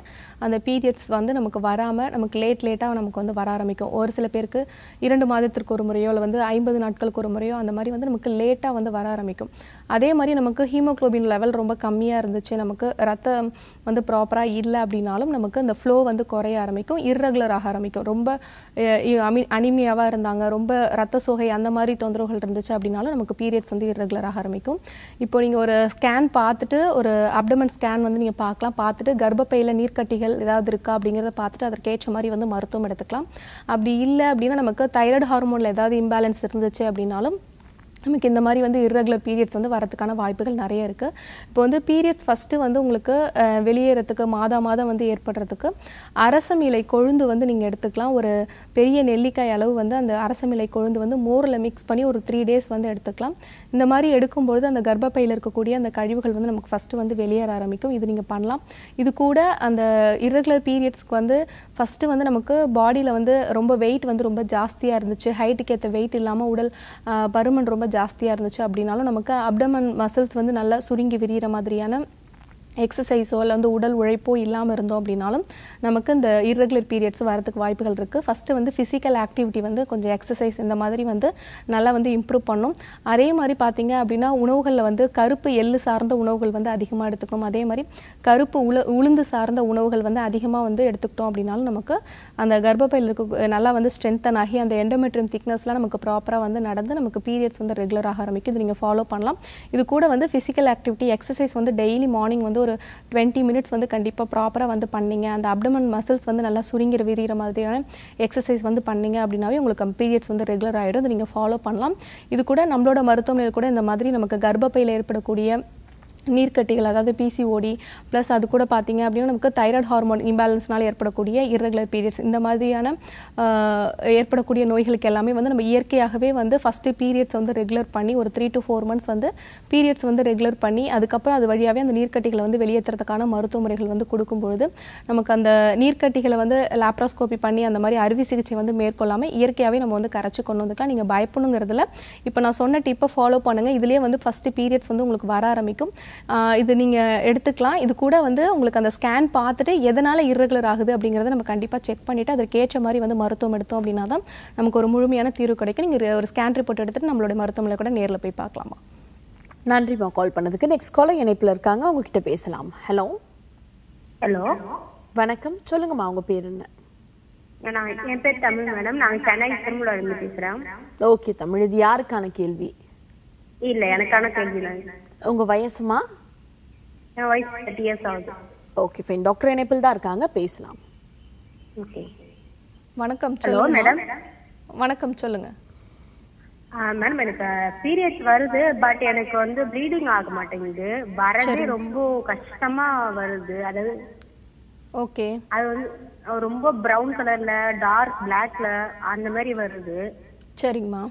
அந்த பீரியட்ஸ் வந்து நமக்கு வராமல் நமக்கு லேட் லேட்டாக நமக்கு வந்து வர ஆரம்பிக்கும். ஒரு சில பேருக்கு இரண்டு மாதத்திற்கு ஒரு முறையோ இல்லை வந்து ஐம்பது நாட்களுக்கு ஒரு முறையோ அந்த மாதிரி வந்து நமக்கு லேட்டாக வந்து வர ஆரம்பிக்கும். அதே மாதிரி நமக்கு ஹீமோகுளோபின் லெவல் ரொம்ப கம்மியாக இருந்துச்சு நமக்கு ரத்தம் வந்து ப்ராப்பராக இல்லை அப்படின்னாலும் நமக்கு அந்த ஃப்ளோ வந்து குறைய ஆரம்பிக்கும் இர்ரெகுலர் ஆக ஆரம்பிக்கும். ரொம்ப அனிமியாவாக இருந்தாங்க ரொம்ப ரத்த சோகை அந்த மாதிரி மாதிரி தொந்தரவுகள் இருந்துச்சு அப்படின்னாலும் நமக்கு பீரியட்ஸ் வந்து இரெகுலராக ஆரம்பிக்கும். இப்போ நீங்கள் ஒரு ஸ்கேன் பார்த்துட்டு ஒரு அப்டமன் ஸ்கேன் வந்து நீங்கள் பார்க்கலாம். பார்த்துட்டு கர்ப்பப்பையில் நீர்க்கட்டிகள் ஏதாவது இருக்கா அப்படிங்கிறத பார்த்துட்டு அதற்கேற்ற மாதிரி வந்து மருத்துவம் எடுத்துக்கலாம். அப்படி இல்லை அப்படின்னா நமக்கு தைராய்டு ஹார்மோனில் ஏதாவது இம்பேலன்ஸ் இருந்துச்சு அப்படின்னாலும் நமக்கு இந்த மாதிரி வந்து இர்ரெகுலர் பீரியட்ஸ் வந்து வரதுக்கான வாய்ப்புகள் நிறைய இருக்குது இப்போ வந்து பீரியட்ஸ் ஃபஸ்ட்டு வந்து உங்களுக்கு அஹ், வெளியேறதுக்கு மாதா மாதம் வந்து ஏற்படுறதுக்கு அரசமிலை கொழுந்து வந்து நீங்கள் எடுத்துக்கலாம். ஒரு பெரிய நெல்லிக்காய் அளவு வந்து அந்த அரசமிலை கொழுந்து வந்து மோரில் மிக்ஸ் பண்ணி ஒரு த்ரீ டேஸ் வந்து எடுத்துக்கலாம். இந்த மாதிரி எடுக்கும்பொழுது அந்த கர்ப்பப்பையில் இருக்கக்கூடிய அந்த கழிவுகள் வந்து நமக்கு ஃபஸ்ட்டு வந்து வெளியேற ஆரம்பிக்கும். இது நீங்கள் பண்ணலாம். இது கூட அந்த இர்ரெகுலர் பீரியட்ஸ்க்கு வந்து ஃபஸ்ட்டு வந்து நமக்கு பாடியில் வந்து ரொம்ப வெயிட் வந்து ரொம்ப ஜாஸ்தியாக இருந்துச்சு. ஹைட்டுக்கு ஏற்ற வெயிட் இல்லாமல் உடல் பருமன் ரொம்ப ஜாஸ்தியாக இருந்துச்சு அப்படின்னாலும் நமக்கு அப்டமன் மசில்ஸ் வந்து நல்லா சுருங்கி விரிகிற மாதிரியான எக்ஸசைஸோ இல்லை வந்து உடல் உழைப்போ இல்லாமல் இருந்தோம் அப்படின்னாலும் நமக்கு இந்த இர்ரெகுலர் பீரியட்ஸ் வரதுக்கு வாய்ப்புகள் இருக்குது ஃபஸ்ட்டு வந்து ஃபிசிக்கல் ஆக்டிவிட்டி வந்து கொஞ்சம் எக்ஸசைஸ் இந்த மாதிரி வந்து நல்லா வந்து இம்ப்ரூவ் பண்ணும். அதே மாதிரி பார்த்தீங்க அப்படின்னா உணவுகளில் வந்து கருப்பு எள்ளு சார்ந்த உணவுகள் வந்து அதிகமாக எடுத்துக்கணும். அதே மாதிரி கருப்பு உள உளுந்து சார்ந்த உணவுகள் வந்து அதிகமாக வந்து எடுத்துக்கிட்டோம் அப்படின்னாலும் நமக்கு அந்த கர்ப்பப்பையில் இருக்க நல்லா வந்து ஸ்ட்ரென்தன் ஆகி அந்த எண்டோமெட்ரியம் திக்னஸ்லாம் நமக்கு ப்ராப்பராக வந்து நடந்து நமக்கு பீரியட்ஸ் வந்து ரெகுலராக ஆரம்பிக்கும். இது நீங்கள் ஃபாலோ பண்ணலாம். இது கூட வந்து ஃபிசிக்கல் ஆக்டிவிட்டி எக்ஸசைஸ் வந்து டெய்லி மார்னிங் வந்து ஒரு டுவெண்ட்டி மினிட்ஸ் வந்து கண்டிப்பாக ப்ராப்பராக வந்து பண்ணீங்க. அந்த அப்டமன் மசில்ஸ் வந்து நல்லா சுருங்கிற விரிகிற மாதிரியான எக்ஸசைஸ் வந்து பண்ணீங்க அப்படின்னாவே உங்களுக்கு பீரியட்ஸ் வந்து ரெகுலர் ஆகிடும் அதை நீங்கள் ஃபாலோ பண்ணலாம். இது கூட நம்மளோட மருத்துவமனையில் கூட இந்த மாதிரி நமக்கு கர்ப்பப்பையில் ஏற்படக்கூடிய நீர்க்கட்டிகள் அதாவது பிசிஓடி ப்ளஸ் அது கூட பார்த்தீங்க அப்படின்னா நமக்கு தைராய்டு ஹார்மோன் இம்பேலன்ஸ்னால் ஏற்படக்கூடிய இர்ரெகுலர் பீரியட்ஸ் இந்த மாதிரியான ஏற்படக்கூடிய நோய்களுக்கு எல்லாமே வந்து நம்ம இயற்கையாகவே வந்து ஃபஸ்ட்டு பீரியட்ஸ் வந்து ரெகுலர் பண்ணி ஒரு த்ரீ டு ஃபோர் மந்த்ஸ் வந்து பீரியட்ஸ் வந்து ரெகுலர் பண்ணி அதுக்கப்புறம் அது வழியாகவே அந்த நீர்க்கட்டிகளை வந்து வெளியேற்றுறதுக்கான மருத்துவ முறைகள் வந்து கொடுக்கும் பொழுது நமக்கு அந்த நீர்க்கட்டிகளை வந்து லாப்ரோஸ்கோபி பண்ணி அந்த மாதிரி அறுவை சிகிச்சை வந்து மேற்கொள்ளாமல் இயற்கையாகவே நம்ம வந்து கரைச்சி கொண்டு வந்துக்கலாம். நீங்கள் பயப்படணுங்கிறதுல இப்போ நான் சொன்ன டிப்பை ஃபாலோ பண்ணுங்கள் இதுலேயே வந்து ஃபஸ்ட்டு பீரியட்ஸ் வந்து உங்களுக்கு வர ஆரம்பிக்கும். இது நீங்கள் எடுத்துக்கலாம். இது கூட வந்து உங்களுக்கு அந்த ஸ்கேன் பார்த்துட்டு எதனால் irregular ஆகுது அப்படிங்கிறத நம்ம கண்டிப்பாக செக் பண்ணிவிட்டு அதற்கேற்ற மாதிரி வந்து மருத்துவம் எடுத்தோம் அப்படின்னா தான் நமக்கு ஒரு முழுமையான தீர்வு கிடைக்கும். நீங்கள் ஒரு ஸ்கேன் ரிப்போர்ட் எடுத்துட்டு நம்மளுடைய மருத்துவமனை கூட நேரில் போய் பார்க்கலாமா? நன்றிம்மா கால் பண்ணதுக்கு. நெக்ஸ்ட் காலர் இணைப்பில் இருக்காங்க. உங்ககிட்ட பேசலாம். ஹலோ ஹலோ வணக்கம். சொல்லுங்கம்மா உங்க பேர் என்ன? நான் என் பேர் தமிழ் மேடம். நாங்க சென்னை திருமூல இருந்து பேசுறோம் ஓகே தமிழ். இது யாருக்கான கேள்வி? இல்ல எனக்கான கேள்வி தான் உங்க வயசுமா? என் வயசு தேர்ட்டி இயர்ஸ் ஆகுது. ஓகே ஃபைன் டாக்டர் இணைப்பில் தான் இருக்காங்க. பேசலாம். ஓகே வணக்கம் ஹலோ சொல்லுங்க. மேடம் வணக்கம் சொல்லுங்க. மேடம் எனக்கு பீரியட்ஸ் வருது பட் எனக்கு வந்து ப்ளீடிங் ஆக மாட்டேங்குது. வரதே ரொம்ப கஷ்டமா வருது. அதாவது ஓகே அது வந்து ரொம்ப ப்ரௌன் கலர்ல டார்க் பிளாக்ல அந்த மாதிரி வருது. சரிங்கம்மா.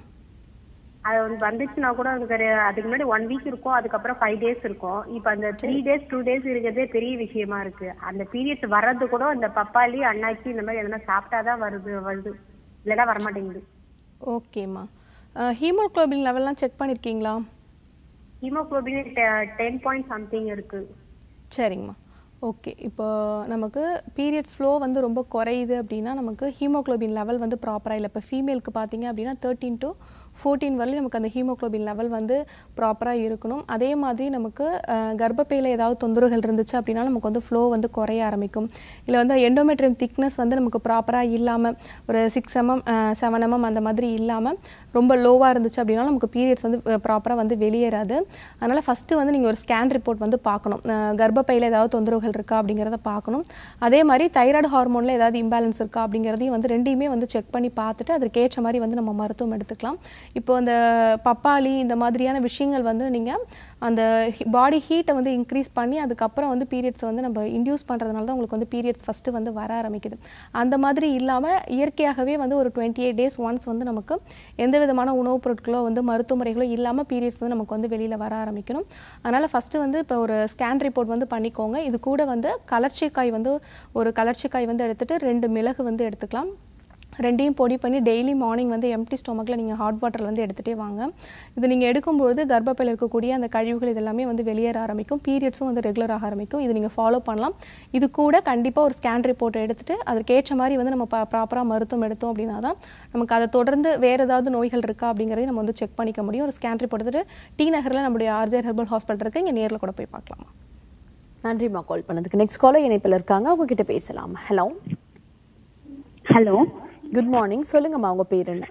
அது வந்து வந்துச்சுன்னா கூட அதுக்கு அதுக்கு முன்னாடி ஒன் வீக் இருக்கும் அதுக்கப்புறம் ஃபைவ் டேஸ் இருக்கும். இப்போ அந்த த்ரீ டேஸ் டூ டேஸ் இருக்கிறதே பெரிய விஷயமா இருக்கு. அந்த பீரியட்ஸ் வர்றது கூட இந்த பப்பாளி அன்னாச்சி இந்த மாதிரி எதனா சாப்பிட்டாதான் வருது வருது. இல்லைன்னா வரமாட்டேங்குது. ஓகேம்மா. ஹீமோக்ளோபின் லெவல்லாம் செக் பண்ணியிருக்கீங்களா ஹீமோகுளோபின் டென் பாயிண்ட் சம்திங் இருக்கு. சரிங்கம்மா. ஓகே. இப்போ நமக்கு பீரியட்ஸ் ஃப்ளோ வந்து ரொம்ப குறையுது அப்படின்னா நமக்கு ஹீமோக்ளோபின் லெவல் வந்து ப்ராப்பராக இல்லை. இப்போ ஃபீமேலுக்கு பார்த்தீங்க அப்படின்னா தேர்ட்டீன் டு ஃபோர்டீன் வரலையும் நமக்கு அந்த ஹீமோக்ளோபின் லெவல் வந்து ப்ராப்பராக இருக்கணும். அதே மாதிரி நமக்கு கர்ப்பப்பையில் ஏதாவது தொந்தரவுகள் இருந்துச்சு அப்படின்னா நமக்கு வந்து ஃப்ளோ வந்து குறைய ஆரம்பிக்கும். இல்லை வந்து எண்டோமெட்ரியம் திக்னஸ் வந்து நமக்கு ப்ராப்பராக இல்லாமல் ஒரு சிக்ஸ் எம்எம் செவன் எம்எம் அந்த மாதிரி இல்லாமல் ரொம்ப லோவாக இருந்துச்சு அப்படின்னா நமக்கு பீரியட்ஸ் வந்து ப்ராப்பராக வந்து வெளியேறாது. அதனால் ஃபஸ்ட்டு வந்து நீங்கள் ஒரு ஸ்கேன் ரிப்போர்ட் வந்து பார்க்கணும். கர்ப்பப்பையில் ஏதாவது தொந்தரவுகள் இருக்கா அப்படிங்கிறத பார்க்கணும். அதே மாதிரி தைராய்டு ஹார்மோனில் ஏதாவது இம்பேலன்ஸ் இருக்கா அப்படிங்கிறதையும் வந்து ரெண்டையுமே வந்து செக் பண்ணி பார்த்துட்டு அதற்கேற்ற மாதிரி வந்து நம்ம மருத்துவம் எடுத்துக்கலாம். இப்போ அந்த பப்பாளி இந்த மாதிரியான விஷயங்கள் வந்து நீங்கள் அந்த பாடி ஹீட்டை வந்து இன்க்ரீஸ் பண்ணி அதுக்கப்புறம் வந்து பீரியட்ஸ் வந்து நம்ம இன்டியூஸ் பண்ணுறதுனால தான் உங்களுக்கு வந்து பீரியட்ஸ் ஃபஸ்ட்டு வந்து வர ஆரம்பிக்குது. அந்த மாதிரி இல்லாமல் இயற்கையாகவே வந்து ஒரு டுவெண்ட்டி எயிட் டேஸ் ஒன்ஸ் வந்து நமக்கு எந்த விதமான உணவுப் பொருட்களோ வந்து மருத்துவ முறைகளோ இல்லாமல் பீரியட்ஸ் வந்து நமக்கு வந்து வெளியில் வர ஆரம்பிக்கணும். அதனால் ஃபஸ்ட்டு வந்து இப்போ ஒரு ஸ்கேன் ரிப்போர்ட் வந்து பண்ணிக்கோங்க. இது கூட வந்து கலர்ச்சிக்காய் வந்து ஒரு கலர்ச்சிக்காய் வந்து எடுத்துகிட்டு ரெண்டு மிளகு வந்து எடுத்துக்கலாம். ரெண்டையும் பொடி பண்ணி டெய்லி மார்னிங் வந்து எம்டி ஸ்டொமக்கில் நீங்கள் ஹாட் வாட்டர் வந்து எடுத்துகிட்டே வாங்க. இது நீங்கள் எடுக்கும்பொழுது கர்ப்பப்பையில் இருக்கக்கூடிய அந்த கழிவுகள் இதெல்லாமே வந்து வெளியேற ஆரம்பிக்கும். பீரியட்ஸும் வந்து ரெகுலர் ஆக ஆரம்பிக்கும். இது நீங்கள் ஃபாலோ பண்ணலாம். இது கூட கண்டிப்பாக ஒரு ஸ்கேன் ரிப்போர்ட் எடுத்துட்டு அதற்கேற்ற மாதிரி வந்து நம்ம ப்ராப்பராக மருத்துவம் எடுத்தோம் அப்படின்னா தான் நமக்கு அதை தொடர்ந்து வேறு ஏதாவது நோய்கள் இருக்கா அப்படிங்கிறதையும் நம்ம வந்து செக் பண்ணிக்க முடியும். ஒரு ஸ்கேன் ரிப்போர்ட் எடுத்துட்டு டி நகரில் நம்முடைய ஆர்ஜர் ஹெர்பல் ஹாஸ்பிட்டல் இருக்குது இங்கே நேரில் கூட போய் பார்க்கலாமா. நன்றிம்மா கால் பண்ணதுக்கு. நெக்ஸ்ட் காலர் இணைப்பில் இருக்காங்க. உங்ககிட்ட பேசலாம். ஹலோ ஹலோ குட் மார்னிங் சொல்லுங்கம்மா உங்க பேர் என்ன?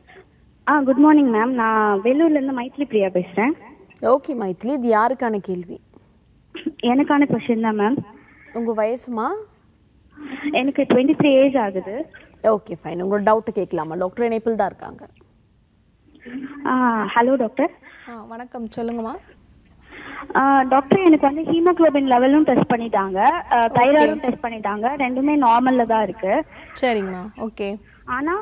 ஆ குட் மார்னிங் மேம் நான் வேலூர்ல இருந்து மைத்ரி பிரியா பேசுறேன். ஓகே மைத்திலி இது யாருக்கான கேள்வி? எனக்கான கொஸ்டின் தான் மேம் உங்க வயசுமா? எனக்கு டுவெண்ட்டி த்ரீ ஏஜ் ஆகுது. ஓகே ஃபைன் உங்களோட டவுட் கேட்கலாமா? டாக்டர் இணைப்பில் தான் இருக்காங்க? ஹலோ டாக்டர் வணக்கம். சொல்லுங்கம்மா. டாக்டர் எனக்கு வந்து ஹீமோகுளோபின் லெவலும் டெஸ்ட் பண்ணிட்டாங்க. தைராய்டும் டெஸ்ட் பண்ணிட்டாங்க. ரெண்டுமே நார்மல்ல தான் இருக்கு. சரிங்கம்மா. ஓகே ஆனா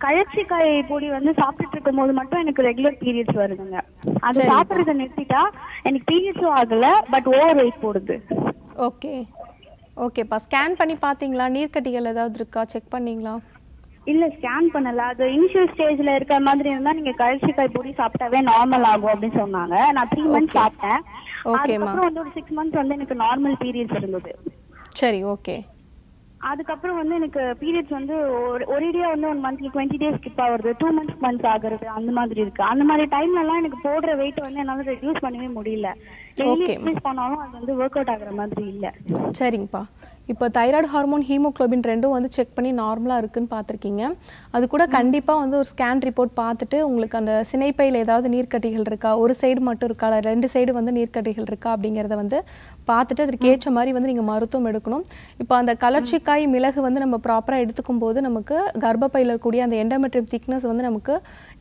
கழச்சிக்காய் பொடி வந்து சாப்பிட்டுட்டு இருக்கும் போது மட்டும் எனக்கு ரெகுலர் பீரியட்ஸ் வருதுங்க. அது சாப்பிடுறத நிறுத்திட்டா எனக்கு பீரியட்ஸும் ஆகல பட் ஓவர் வெயிட் போடுது. ஓகே. ஓகேப்பா. ஸ்கேன் பண்ணி பார்த்தீங்களா நீர்க்கட்டிகள் ஏதாவது இருக்கா? செக் பண்ணீங்களா? இல்ல ஸ்கேன் பண்ணல. அது இனிஷியல் ஸ்டேஜ்ல இருக்கிற மாதிரி இருந்தா நீங்க கழச்சிக்காய் பொடி சாப்பிட்டாவே நார்மல் ஆகும் அப்படின்னு சொன்னாங்க. நான் த்ரீ மந்த்ஸ் சாப்பிட்டேன். அதுக்கப்புறம் வந்து ஒரு சிக்ஸ் மந்த்ஸ் வந்து எனக்கு நார்மல் பீரியட்ஸ் இருந்தது. சரி ஓகே. அதுக்கப்புறம் வந்து எனக்கு பீரியட்ஸ் வந்து ஒரு ஒரேடியா வந்து ஒன் மந்த்ல டுவெண்ட்டி டேஸ் ஸ்கிப் ஆகுறது டூ மந்த்ஸ் மந்த்ஸ் ஆகுறது அந்த மாதிரி இருக்கு. அந்த மாதிரி டைம்ல எல்லாம் எனக்கு போடுற வெயிட் வந்து என்னால ரெடியூஸ் பண்ணவே முடியல. டெய்லி எக்ஸசைஸ் பண்ணாலும் அது வந்து ஒர்க் அவுட் ஆகுற மாதிரி இல்ல. சரிங்கப்பா. இப்போ தைராய்டு ஹார்மோன் ஹீமோகுளோபின் ரெண்டும் வந்து செக் பண்ணி நார்மலாக இருக்குன்னு பார்த்துருக்கீங்க. அது கூட கண்டிப்பாக வந்து ஒரு ஸ்கேன் ரிப்போர்ட் பார்த்துட்டு உங்களுக்கு அந்த சினைப்பையில் ஏதாவது நீர்க்கட்டிகள் இருக்கா? ஒரு சைடு மட்டும் இருக்கா? இல்லை ரெண்டு சைடு வந்து நீர்க்கட்டிகள் இருக்கா? அப்படிங்கிறத வந்து பார்த்துட்டு அதற்கு ஏற்ற மாதிரி வந்து நீங்கள் மருத்துவம் எடுக்கணும். இப்போ அந்த கலர்ச்சிக்காய் மிளகு வந்து நம்ம ப்ராப்பராக எடுத்துக்கும் போது நமக்கு கர்ப்பப்பையில் இருக்கக்கூடிய அந்த எண்டோமெட்ரியம் திக்னஸ் வந்து நமக்கு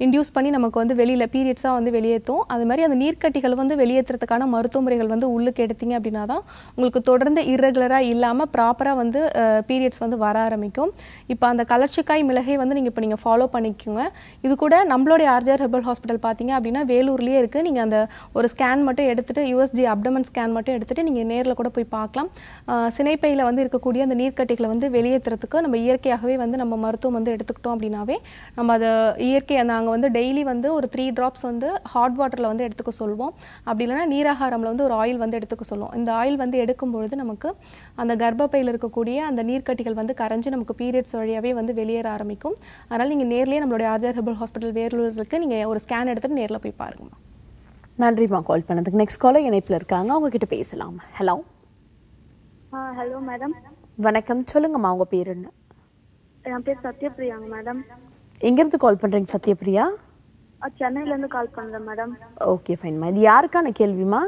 இன்டியூஸ் பண்ணி நமக்கு வந்து வெளியில் பீரியட்ஸாக வந்து வெளியேற்றும் அது மாதிரி அந்த நீர்க்கட்டிகள் வந்து வெளியேற்றுறதுக்கான மருத்துவ முறைகள் வந்து உள்ளுக்கு எடுத்தீங்க அப்படின்னா தான் உங்களுக்கு தொடர்ந்து இர்ரெகுலராக இல்லாமல் ப்ராப்பராக வந்து பீரியட்ஸ் வந்து வர ஆரம்பிக்கும். இப்போ அந்த கலர்ச்சிக்காய் மிளகை வந்து நீங்கள் இப்போ நீங்கள் ஃபாலோ பண்ணிக்கோங்க. இது கூட நம்மளுடைய ஆர்ஜர் ஹெர்பல் ஹாஸ்பிட்டல் பார்த்தீங்க அப்படின்னா வேலூர்லேயே இருக்குது நீங்கள் அந்த ஒரு ஸ்கேன் மட்டும் எடுத்துகிட்டு யூஎஸ்ஜி அப்டமன் ஸ்கேன் மட்டும் எடுத்துட்டு நீங்கள் நேரில் கூட போய் பார்க்கலாம் சினைப்பையில் வந்து இருக்கக்கூடிய அந்த நீர்க்கட்டிகளை வந்து வெளியேற்றுறதுக்கு நம்ம இயற்கையாகவே வந்து நம்ம மருத்துவம் வந்து எடுத்துக்கிட்டோம் அப்படின்னாவே நம்ம அதை இயற்கை நாங்கள் வந்து டெய்லி வந்து ஒரு த்ரீ ட்ராப்ஸ் வந்து ஹாட் வாட்டரில் வந்து எடுத்துக்க சொல்லுவோம் அப்படி இல்லைன்னா நீராகாரமில் வந்து ஒரு ஆயில் வந்து எடுத்துக்க சொல்லுவோம் இந்த ஆயில் வந்து எடுக்கும் பொழுது நமக்கு அந்த கர்ப்பப்பையில் இருக்கக்கூடிய அந்த நீர்க்கட்டிகள் வந்து கரைஞ்சு நமக்கு பீரியட்ஸ் வழியாகவே வந்து வெளியேற ஆரம்பிக்கும். அதனால் நீங்கள் நேர்லயே நம்மளுடைய ஆர்ஜர் ஹெர்பல் ஹாஸ்பிட்டல் வேலூர் இருக்கு நீங்கள் ஒரு ஸ்கேன் எடுத்துட்டு நேரில் போய் பாருங்கம்மா நன்றிம்மா கால் பண்ணதுக்கு. நெக்ஸ்ட் காலர் இணைப்பில் இருக்காங்க. அவங்க கிட்ட பேசலாம். ஹலோ ஹலோ மேடம் வணக்கம். சொல்லுங்கம்மா உங்க பேர் என்ன? என் பேர் சத்யபிரியாங்க மேடம் எங்கேருந்து கால் பண்றீங்க சத்யபிரியா சென்னையில இருந்து கால் பண்றேன் மேடம் ஓகே ஃபைன்மா இது யாருக்கான கேள்விமா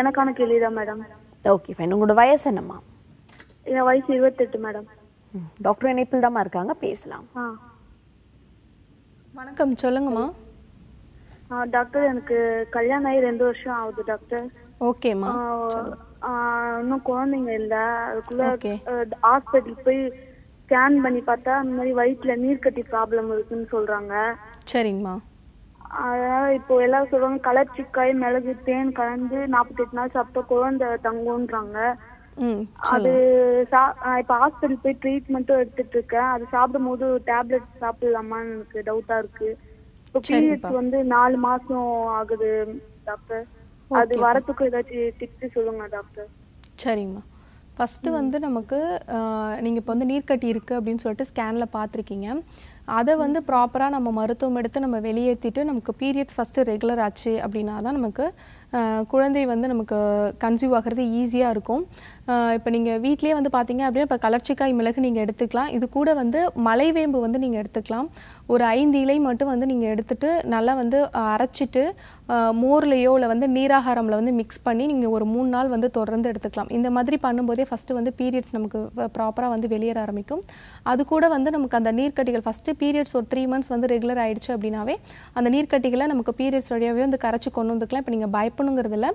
எனக்கான கேள்விதான் மேடம் ஓகே ஃபைன் உங்களோட வயசு என்னம்மா என் வயசு இருபத்தெட்டு மேடம். டாக்டர் இணைப்பில் தாம்மா இருக்காங்க பேசலாம். வணக்கம் சொல்லுங்கம்மா. டாக்டர் எனக்கு கல்யாணம் ஆகி ரெண்டு வருஷம் ஆகுது டாக்டர் ஓகேம்மா இன்னும் குழந்தைங்க இல்ல. அதுக்குள்ள. ஹாஸ்பிட்டல் போய் ஸ்கேன் பண்ணி பார்த்தா அந்த மாதிரி வயிற்றுல நீர்க்கட்டி ப்ராப்ளம் இருக்குன்னு சொல்றாங்க. சரிங்கம்மா. அதனால இப்போ எல்லாரும் சொல்றாங்க கலர் சிக்காய் மிளகு தேன் கலந்து நாற்பத்தெட்டு நாள் சாப்பிட்டா குழந்தை தங்குன்றாங்க ம் அது இப்ப ஹாஸ்பிட்டல் போய் ட்ரீட்மெண்ட்டும் எடுத்துட்டு இருக்கேன். அது சாப்பிடும் போது டேப்லெட் சாப்பிடலாமான்னு எனக்கு டவுட்டா இருக்கு. இப்போ பீரியட்ஸ் வந்து நாலு மாசம் ஆகுது டாக்டர் அது வரத்துக்கு ஏதாச்சும் டிப்ஸ் சொல்லுங்க டாக்டர் சரிங்கம்மா ஃபஸ்ட்டு வந்து நமக்கு நீங்கள் இப்போ வந்து நீர்க்கட்டி இருக்குது அப்படின்னு சொல்லிட்டு ஸ்கேனில் பார்த்துருக்கீங்க. அதை வந்து ப்ராப்பராக நம்ம மருத்துவம் எடுத்து நம்ம வெளியேற்றிட்டு நமக்கு பீரியட்ஸ் ஃபஸ்ட்டு ரெகுலர் ஆச்சு அப்படின்னா தான் நமக்கு குழந்தை வந்து நமக்கு கன்சீவ் ஆகிறது ஈஸியாக இருக்கும். இப்போ நீங்கள் வீட்டிலேயே வந்து பார்த்தீங்க அப்படின்னா இப்போ கலர்ச்சிக்காய் மிளகு நீங்கள் எடுத்துக்கலாம். இது கூட வந்து மலைவேம்பு வந்து நீங்கள் எடுத்துக்கலாம். ஒரு ஐந்து இலை மட்டும் வந்து நீங்கள் எடுத்துகிட்டு நல்லா வந்து அரைச்சிட்டு மோர்லேயோ இல்லை வந்து நீராகாரம்ல வந்து மிக்ஸ் பண்ணி நீங்கள் ஒரு மூணு நாள் வந்து தொடர்ந்து எடுத்துக்கலாம். இந்த மாதிரி பண்ணும்போதே ஃபஸ்ட்டு வந்து பீரியட்ஸ் நமக்கு ப்ராப்பராக வந்து வெளியேற ஆரம்பிக்கும். அது கூட வந்து நமக்கு அந்த நீர்க்கட்டிகள் ஃபஸ்ட்டு பீரியட்ஸ் ஒரு த்ரீ மந்த்ஸ் வந்து ரெகுலர் ஆகிடுச்சு அப்படின்னாவே அந்த நீர்க்கட்டிகளை நமக்கு பீரியட்ஸ் வழியாகவே வந்து கரைச்சி கொண்டு வந்துக்கலாம். இப்போ நீங்கள் பயப்படணுங்கிறதுல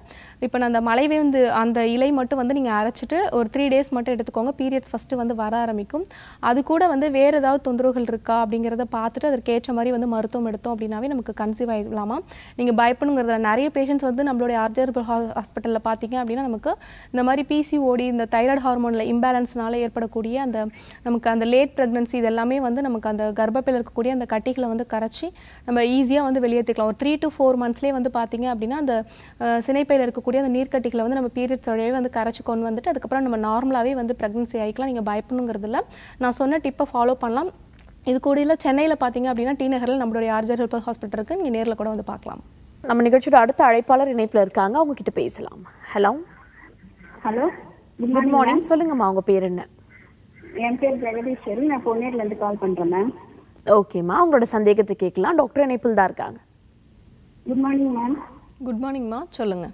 இப்போ நான் அந்த மலைவேந்து அந்த இலை மட்டும் வந்து நீங்கள் வச்சுட்டு ஒரு த்ரீ டேஸ் மட்டும் எடுத்துக்கோங்க. பீரியட்ஸ் ஃபஸ்ட்டு வந்து வர ஆரம்பிக்கும். அது கூட வந்து வேறு ஏதாவது தொந்தரவுகள் இருக்கா அப்படிங்கிறத பார்த்துட்டு அதற்கேற்ற மாதிரி வந்து மருத்துவம் எடுத்தோம் அப்படின்னாவே நமக்கு கன்சீவ் ஆகிடலாமா நீங்கள் பயப்படணுங்கிறத நிறைய பேஷண்ட்ஸ் வந்து நம்மளுடைய ஆர்ஜர் ஹாஸ்பிட்டலில் பார்த்தீங்க அப்படின்னா நமக்கு இந்த மாதிரி பிசிஓடி இந்த தைராய்டு ஹார்மோனில் இம்பேலன்ஸ்னால ஏற்படக்கூடிய அந்த நமக்கு அந்த லேட் ப்ரெக்னன்சி இதெல்லாமே வந்து நமக்கு அந்த கர்ப்பப்பையில் இருக்கக்கூடிய அந்த கட்டிகளை வந்து கரைச்சி நம்ம ஈஸியாக வந்து வெளியேற்றிக்கலாம் ஒரு த்ரீ டு ஃபோர் மந்த்ஸ்லேயே வந்து பார்த்தீங்க அப்படின்னா அந்த சினைப்பையில் இருக்கக்கூடிய அந்த நீர்க்கட்டிகளை வந்து நம்ம பீரியட்ஸ் வழியாவே வந்து கரைச்சி கொண்டு வந்துட்டு அதுக்கப்புறம் நம்ம நார்மலாகவே வந்து ப்ரெக்னன்சி ஆகிக்கலாம் நீங்கள் பயப்படணுங்கிறதுல நான் சொன்ன டிப்பை ஃபாலோ பண்ணலாம். இது கூட இல்லை சென்னையில் பார்த்தீங்க அப்படின்னா டி நகரில் நம்மளுடைய ஆர்ஜர் ஹெல்பர் ஹாஸ்பிட்டல் இருக்குது நீங்கள் நேரில் கூட வந்து பார்க்கலாம் நம்ம நிகழ்ச்சியோட அடுத்த அழைப்பாளர் இணைப்பில் இருக்காங்க. அவங்க கிட்ட பேசலாம் ஹலோ ஹலோ குட் மார்னிங் சொல்லுங்கம்மா உங்க பேர் என்ன? என் பேர் ஜெகதீஸ்வரி. நான் பொன்னேர்ல இருந்து கால் பண்றேன் மேம் ஓகேம்மா உங்களோட சந்தேகத்தை கேட்கலாம். டாக்டர் இணைப்பில் தான் இருக்காங்க. குட் மார்னிங் மேம் குட் மார்னிங்மா சொல்லுங்கள்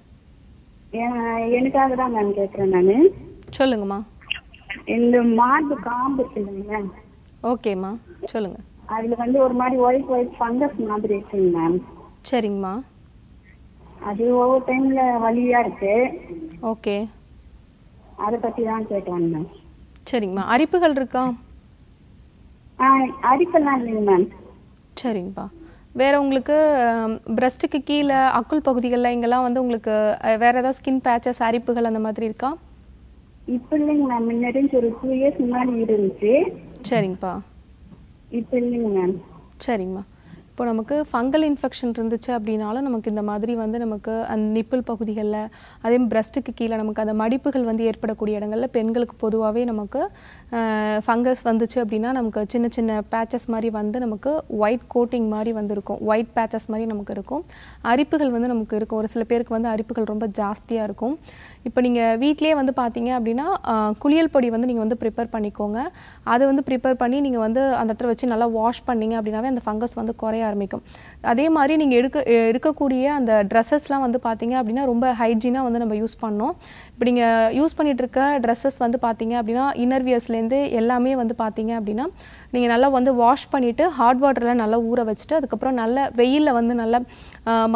எனக்காக தான் மேம் கேட்குறேன் நான். சொல்லுங்கம்மா. இந்த மார்பு காம்பு இருக்குல்லைங்க மேம் ஓகேம்மா சொல்லுங்கள் அதுல வந்து ஒரு மாதிரி ஒயிட் ஒயிட் ஃபங்கஸ் மாதிரி இருக்குங்க மேம் சரிங்கம்மா. அது ஒவ்வொரு டைம்ல வலியா இருக்கு. ஓகே அதை பத்தி தான் கேட்டேன் மேம் சரிங்கம்மா. அரிப்புகள் இருக்கா? அரிப்பெல்லாம் இல்லைங்க மேம் சரிங்கப்பா. வேற உங்களுக்கு பிரஸ்ட்டுக்கு கீழே அக்குள் பகுதிகளில் இங்கெல்லாம் வந்து உங்களுக்கு வேற ஏதாவது ஸ்கின் பேச்சஸ் அரிப்புகள் அந்த மாதிரி இருக்கா? இப்ப இல்லைங்க மேம் முன்னாடி ஒரு டூ இயர்ஸ் முன்னாடி இருந்துச்சு. சரிங்கப்பா. இப்ப இல்லைங்க மேம் சரிங்கம்மா. இப்போ நமக்கு ஃபங்கல் இன்ஃபெக்ஷன் இருந்துச்சு அப்படின்னாலும் நமக்கு இந்த மாதிரி வந்து நமக்கு அந்த நிப்பிள் பகுதிகளில் அதே பிரஸ்ட்டுக்கு கீழே நமக்கு அந்த மடிப்புகள் வந்து ஏற்படக்கூடிய இடங்களில் பெண்களுக்கு பொதுவாகவே நமக்கு ஃபங்கஸ் வந்துச்சு அப்படின்னா நமக்கு சின்ன சின்ன பேச்சஸ் மாதிரி வந்து நமக்கு ஒயிட் கோட்டிங் மாதிரி வந்து இருக்கும் ஒயிட் பேச்சஸ் மாதிரி நமக்கு இருக்கும். அரிப்புகள் வந்து நமக்கு இருக்கும். ஒரு சில பேருக்கு வந்து அரிப்புகள் ரொம்ப ஜாஸ்தியாக இருக்கும். இப்போ நீங்கள் வீட்டிலேயே வந்து பார்த்தீங்க அப்படின்னா குளியல் பொடி வந்து நீங்கள் வந்து ப்ரிப்பேர் பண்ணிக்கோங்க. அதை வந்து ப்ரிப்பேர் பண்ணி நீங்கள் வந்து அந்த இடத்துல வச்சு நல்லா வாஷ் பண்ணிங்க அப்படின்னாவே அந்த ஃபங்கஸ் வந்து குறைய ஆரம்பிக்கும். அதே மாதிரி நீங்கள் எடுக்க இருக்கக்கூடிய அந்த ட்ரெஸ்ஸஸ்லாம் வந்து பார்த்தீங்க அப்படின்னா ரொம்ப ஹைஜீனாக வந்து நம்ம யூஸ் பண்ணோம் இப்போ நீங்கள் யூஸ் பண்ணிகிட்டு இருக்க ட்ரெஸ்ஸஸ் வந்து பார்த்தீங்க அப்படின்னா இன்னர்வியர்ஸ்லேருந்து எல்லாமே வந்து பார்த்தீங்க அப்படின்னா நீங்கள் நல்லா வந்து வாஷ் பண்ணிவிட்டு ஹாட் வாட்டரில் நல்லா ஊற வச்சுட்டு அதுக்கப்புறம் நல்ல வெயிலில் வந்து நல்லா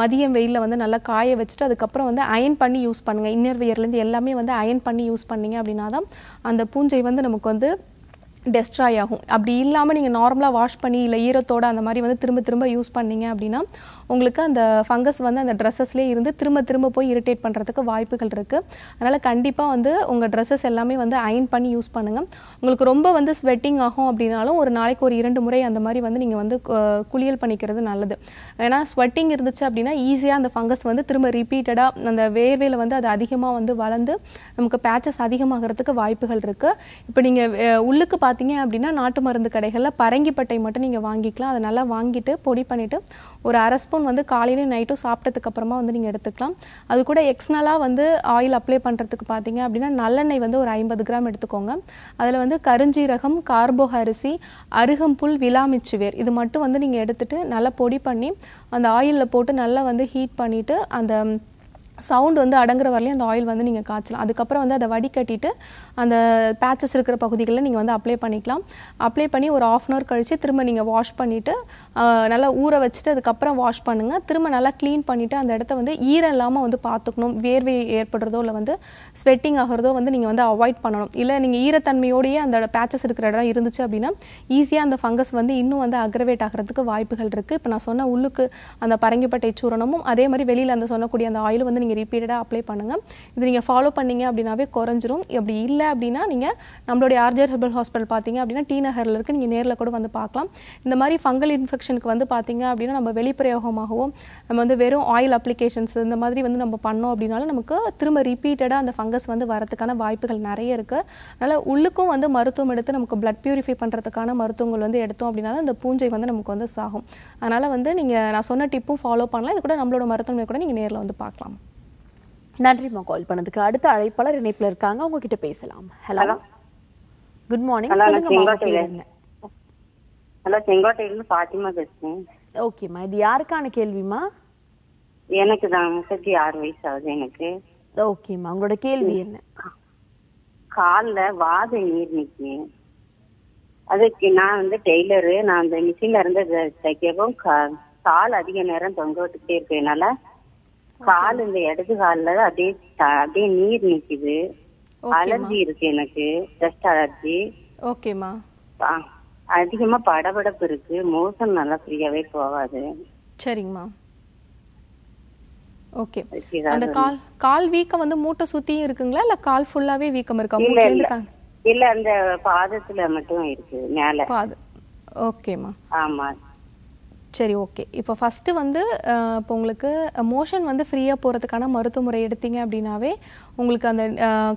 மதியம் வெயிலில் வந்து நல்லா காய வச்சுட்டு அதுக்கப்புறம் வந்து அயன் பண்ணி யூஸ் பண்ணுங்கள் இன்னர்வியர்லேருந்து எல்லாமே வந்து அயன் பண்ணி யூஸ் பண்ணீங்க அப்படின்னா தான் அந்த பூஞ்சை வந்து நமக்கு வந்து டெஸ்ட்ராய் ஆகும். அப்படி இல்லாமல் நீங்கள் நார்மலாக வாஷ் பண்ணி இல்லை ஈரத்தோடு அந்த மாதிரி வந்து திரும்ப திரும்ப யூஸ் பண்ணீங்க அப்படின்னா உங்களுக்கு அந்த ஃபங்கஸ் வந்து அந்த ட்ரெஸ்ஸஸ்லேயே இருந்து திரும்ப திரும்ப போய் இரிட்டேட் பண்ணுறதுக்கு வாய்ப்புகள் இருக்குது அதனால் கண்டிப்பாக வந்து உங்கள் ட்ரெஸ்ஸஸ் எல்லாமே வந்து அயன் பண்ணி யூஸ் பண்ணுங்கள் உங்களுக்கு ரொம்ப வந்து ஸ்வெட்டிங் ஆகும் அப்படின்னாலும் ஒரு நாளைக்கு ஒரு இரண்டு முறை அந்த மாதிரி வந்து நீங்கள் வந்து குளியல் பண்ணிக்கிறது நல்லது. ஏன்னா ஸ்வெட்டிங் இருந்துச்சு அப்படின்னா ஈஸியாக அந்த ஃபங்கஸ் வந்து திரும்ப ரிப்பீட்டடாக அந்த வேர்வையில் வந்து அது அதிகமாக வந்து வளர்ந்து நமக்கு பேச்சஸ் அதிகமாகிறதுக்கு வாய்ப்புகள் இருக்குது இப்போ நீங்கள் உள்ளுக்கு பார்த்தீங்க அப்படின்னா நாட்டு மருந்து கடைகளில் பரங்கிப்பட்டை மட்டும் நீங்கள் வாங்கிக்கலாம். அதை நல்லா வாங்கிட்டு பொடி பண்ணிவிட்டு ஒரு அரை ஸ்பூன் வந்து காலையிலையும் நைட்டும் சாப்பிட்டதுக்கு அப்புறமா வந்து நீங்கள் எடுத்துக்கலாம். அது கூட எக்ஸ்னலாக வந்து ஆயில் அப்ளை பண்ணுறதுக்கு பார்த்தீங்க அப்படின்னா நல்லெண்ணெய் வந்து ஒரு ஐம்பது கிராம் எடுத்துக்கோங்க. அதில் வந்து கருஞ்சீரகம் கார்போ அரிசி அருகம்புல் விலாமிச்சுவேர் இது மட்டும் வந்து நீங்கள் எடுத்துகிட்டு நல்லா பொடி பண்ணி அந்த ஆயிலில் போட்டு நல்லா வந்து ஹீட் பண்ணிவிட்டு அந்த சவுண்ட் வந்து அடங்குற வரலையும் அந்த ஆயில் வந்து நீங்கள் காய்ச்சலாம். அதுக்கப்புறம் வந்து அதை வடிகட்டிட்டு அந்த பேச்சஸ் இருக்கிற பகுதிகளில் நீங்கள் வந்து அப்ளை பண்ணிக்கலாம். அப்ளை பண்ணி ஒரு ஆஃப் அன் ஹவர் கழித்து திரும்ப நீங்கள் வாஷ் பண்ணிவிட்டு நல்லா ஊற வச்சுட்டு அதுக்கப்புறம் வாஷ் பண்ணுங்கள் திரும்ப நல்லா க்ளீன் பண்ணிவிட்டு அந்த இடத்த வந்து ஈரம் இல்லாமல் வந்து பார்த்துக்கணும். வேர்வை ஏற்படுறதோ இல்லை வந்து ஸ்வெட்டிங் ஆகிறதோ வந்து நீங்கள் வந்து அவாய்ட் பண்ணணும். இல்லை நீங்கள் ஈரத்தன்மையோடையே அந்த பேச்சஸ் இருக்கிற இடம் இருந்துச்சு அப்படின்னா ஈஸியாக அந்த ஃபங்கஸ் வந்து இன்னும் வந்து அக்ரவேட் ஆகிறதுக்கு வாய்ப்புகள் இருக்குது இப்போ நான் சொன்ன உள்ளுக்கு அந்த பரங்கிப்பட்டை சூரணமும் அதே மாதிரி வெளியில் அந்த சொன்னக்கூடிய அந்த ஆயில் வந்து நீங்கள் ரிப்பீட்டடாக அப்ளை பண்ணுங்கள் இது நீங்கள் ஃபாலோ பண்ணீங்க அப்படின்னாவே குறைஞ்சிரும். அப்படி இல்லை அப்படின்னா நீங்கள் நம்மளுடைய ஆர்ஜர் ஹெர்பல் ஹாஸ்பிட்டல் பார்த்தீங்க அப்படின்னா டி நகரில் இருக்குது நீங்கள் நேரில் கூட வந்து பார்க்கலாம். இந்த மாதிரி ஃபங்கல் இன்ஃபெக்ஷனுக்கு வந்து பார்த்தீங்க அப்படின்னா நம்ம வெளிப்பிரயோகமாகவும் நம்ம வந்து வெறும் ஆயில் அப்ளிகேஷன்ஸ் இந்த மாதிரி வந்து நம்ம பண்ணோம் அப்படின்னாலும் நமக்கு திரும்ப ரிப்பீட்டடாக அந்த ஃபங்கஸ் வந்து வரதுக்கான வாய்ப்புகள் நிறைய இருக்குது அதனால் உள்ளுக்கும் வந்து மருத்துவம் எடுத்து நமக்கு பிளட் பியூரிஃபை பண்ணுறதுக்கான மருத்துவங்கள் வந்து எடுத்தோம் அப்படின்னா தான் இந்த பூஞ்சை வந்து நமக்கு வந்து சாகும். அதனால் வந்து நீங்கள் நான் சொன்ன டிப்பும் ஃபாலோ பண்ணலாம். இது கூட நம்மளோட மருத்துவமனை கூட நீங்கள் நேரில் வந்து பார்க்கலாம். நன்றிம்மா கால் பண்ணதுக்கு. அடுத்த அழைப்பாளர் இணைப்புல இருக்காங்க. உங்ககிட்ட பேசலாம். ஹலோ குட் மார்னிங் சொல்லுங்க செங்கோட்டையில ஹலோ செங்கோட்டையிலிருந்து ஃபாத்திமா பேசுறேன். ஓகேம்மா. இது யாருக்கான கேள்விமா எனக்கு தான் முப்பத்தி ஆறு வயசு ஆகுது எனக்கு. ஓகேம்மா. உங்களோட கேள்வி என்ன? கால்ல வாத நீர் நிக்கு அதுக்கு நான் வந்து டெய்லரு. நான் அந்த மிஷின்ல இருந்து தைக்கவும் கால் அதிக நேரம் தொங்க விட்டுட்டே இருக்கனால கால் இந்த இடது கால்ல அப்படியே த- அப்படியே நீர் நிக்குது. அலர்ஜி இருக்கு எனக்கு. டஸ்ட் அலர்ஜி ஓகேம்மா. அதிகமா படபடப்பு இருக்கு. மோசம் நல்லா ஃப்ரீயாவே போகாது. சரிங்கம்மா. ஓகே. அந்த கால் கால் வீக்கம் வந்து மூட்டை சுத்தியும் இருக்குங்களா? இல்ல கால் ஃபுல்லாவே வீக்கம் இருக்கா? இல்ல மூட்டுல இல்ல அந்த பாதத்துல மட்டும் இருக்கு. மேல. பாது ஓகேம்மா. ஆமா. சரி ஓகே இப்போ ஃபஸ்ட்டு வந்து இப்போ உங்களுக்கு மோஷன் வந்து ஃப்ரீயாக போகிறதுக்கான மருத்துவமுறை எடுத்தீங்க அப்படின்னாவே உங்களுக்கு அந்த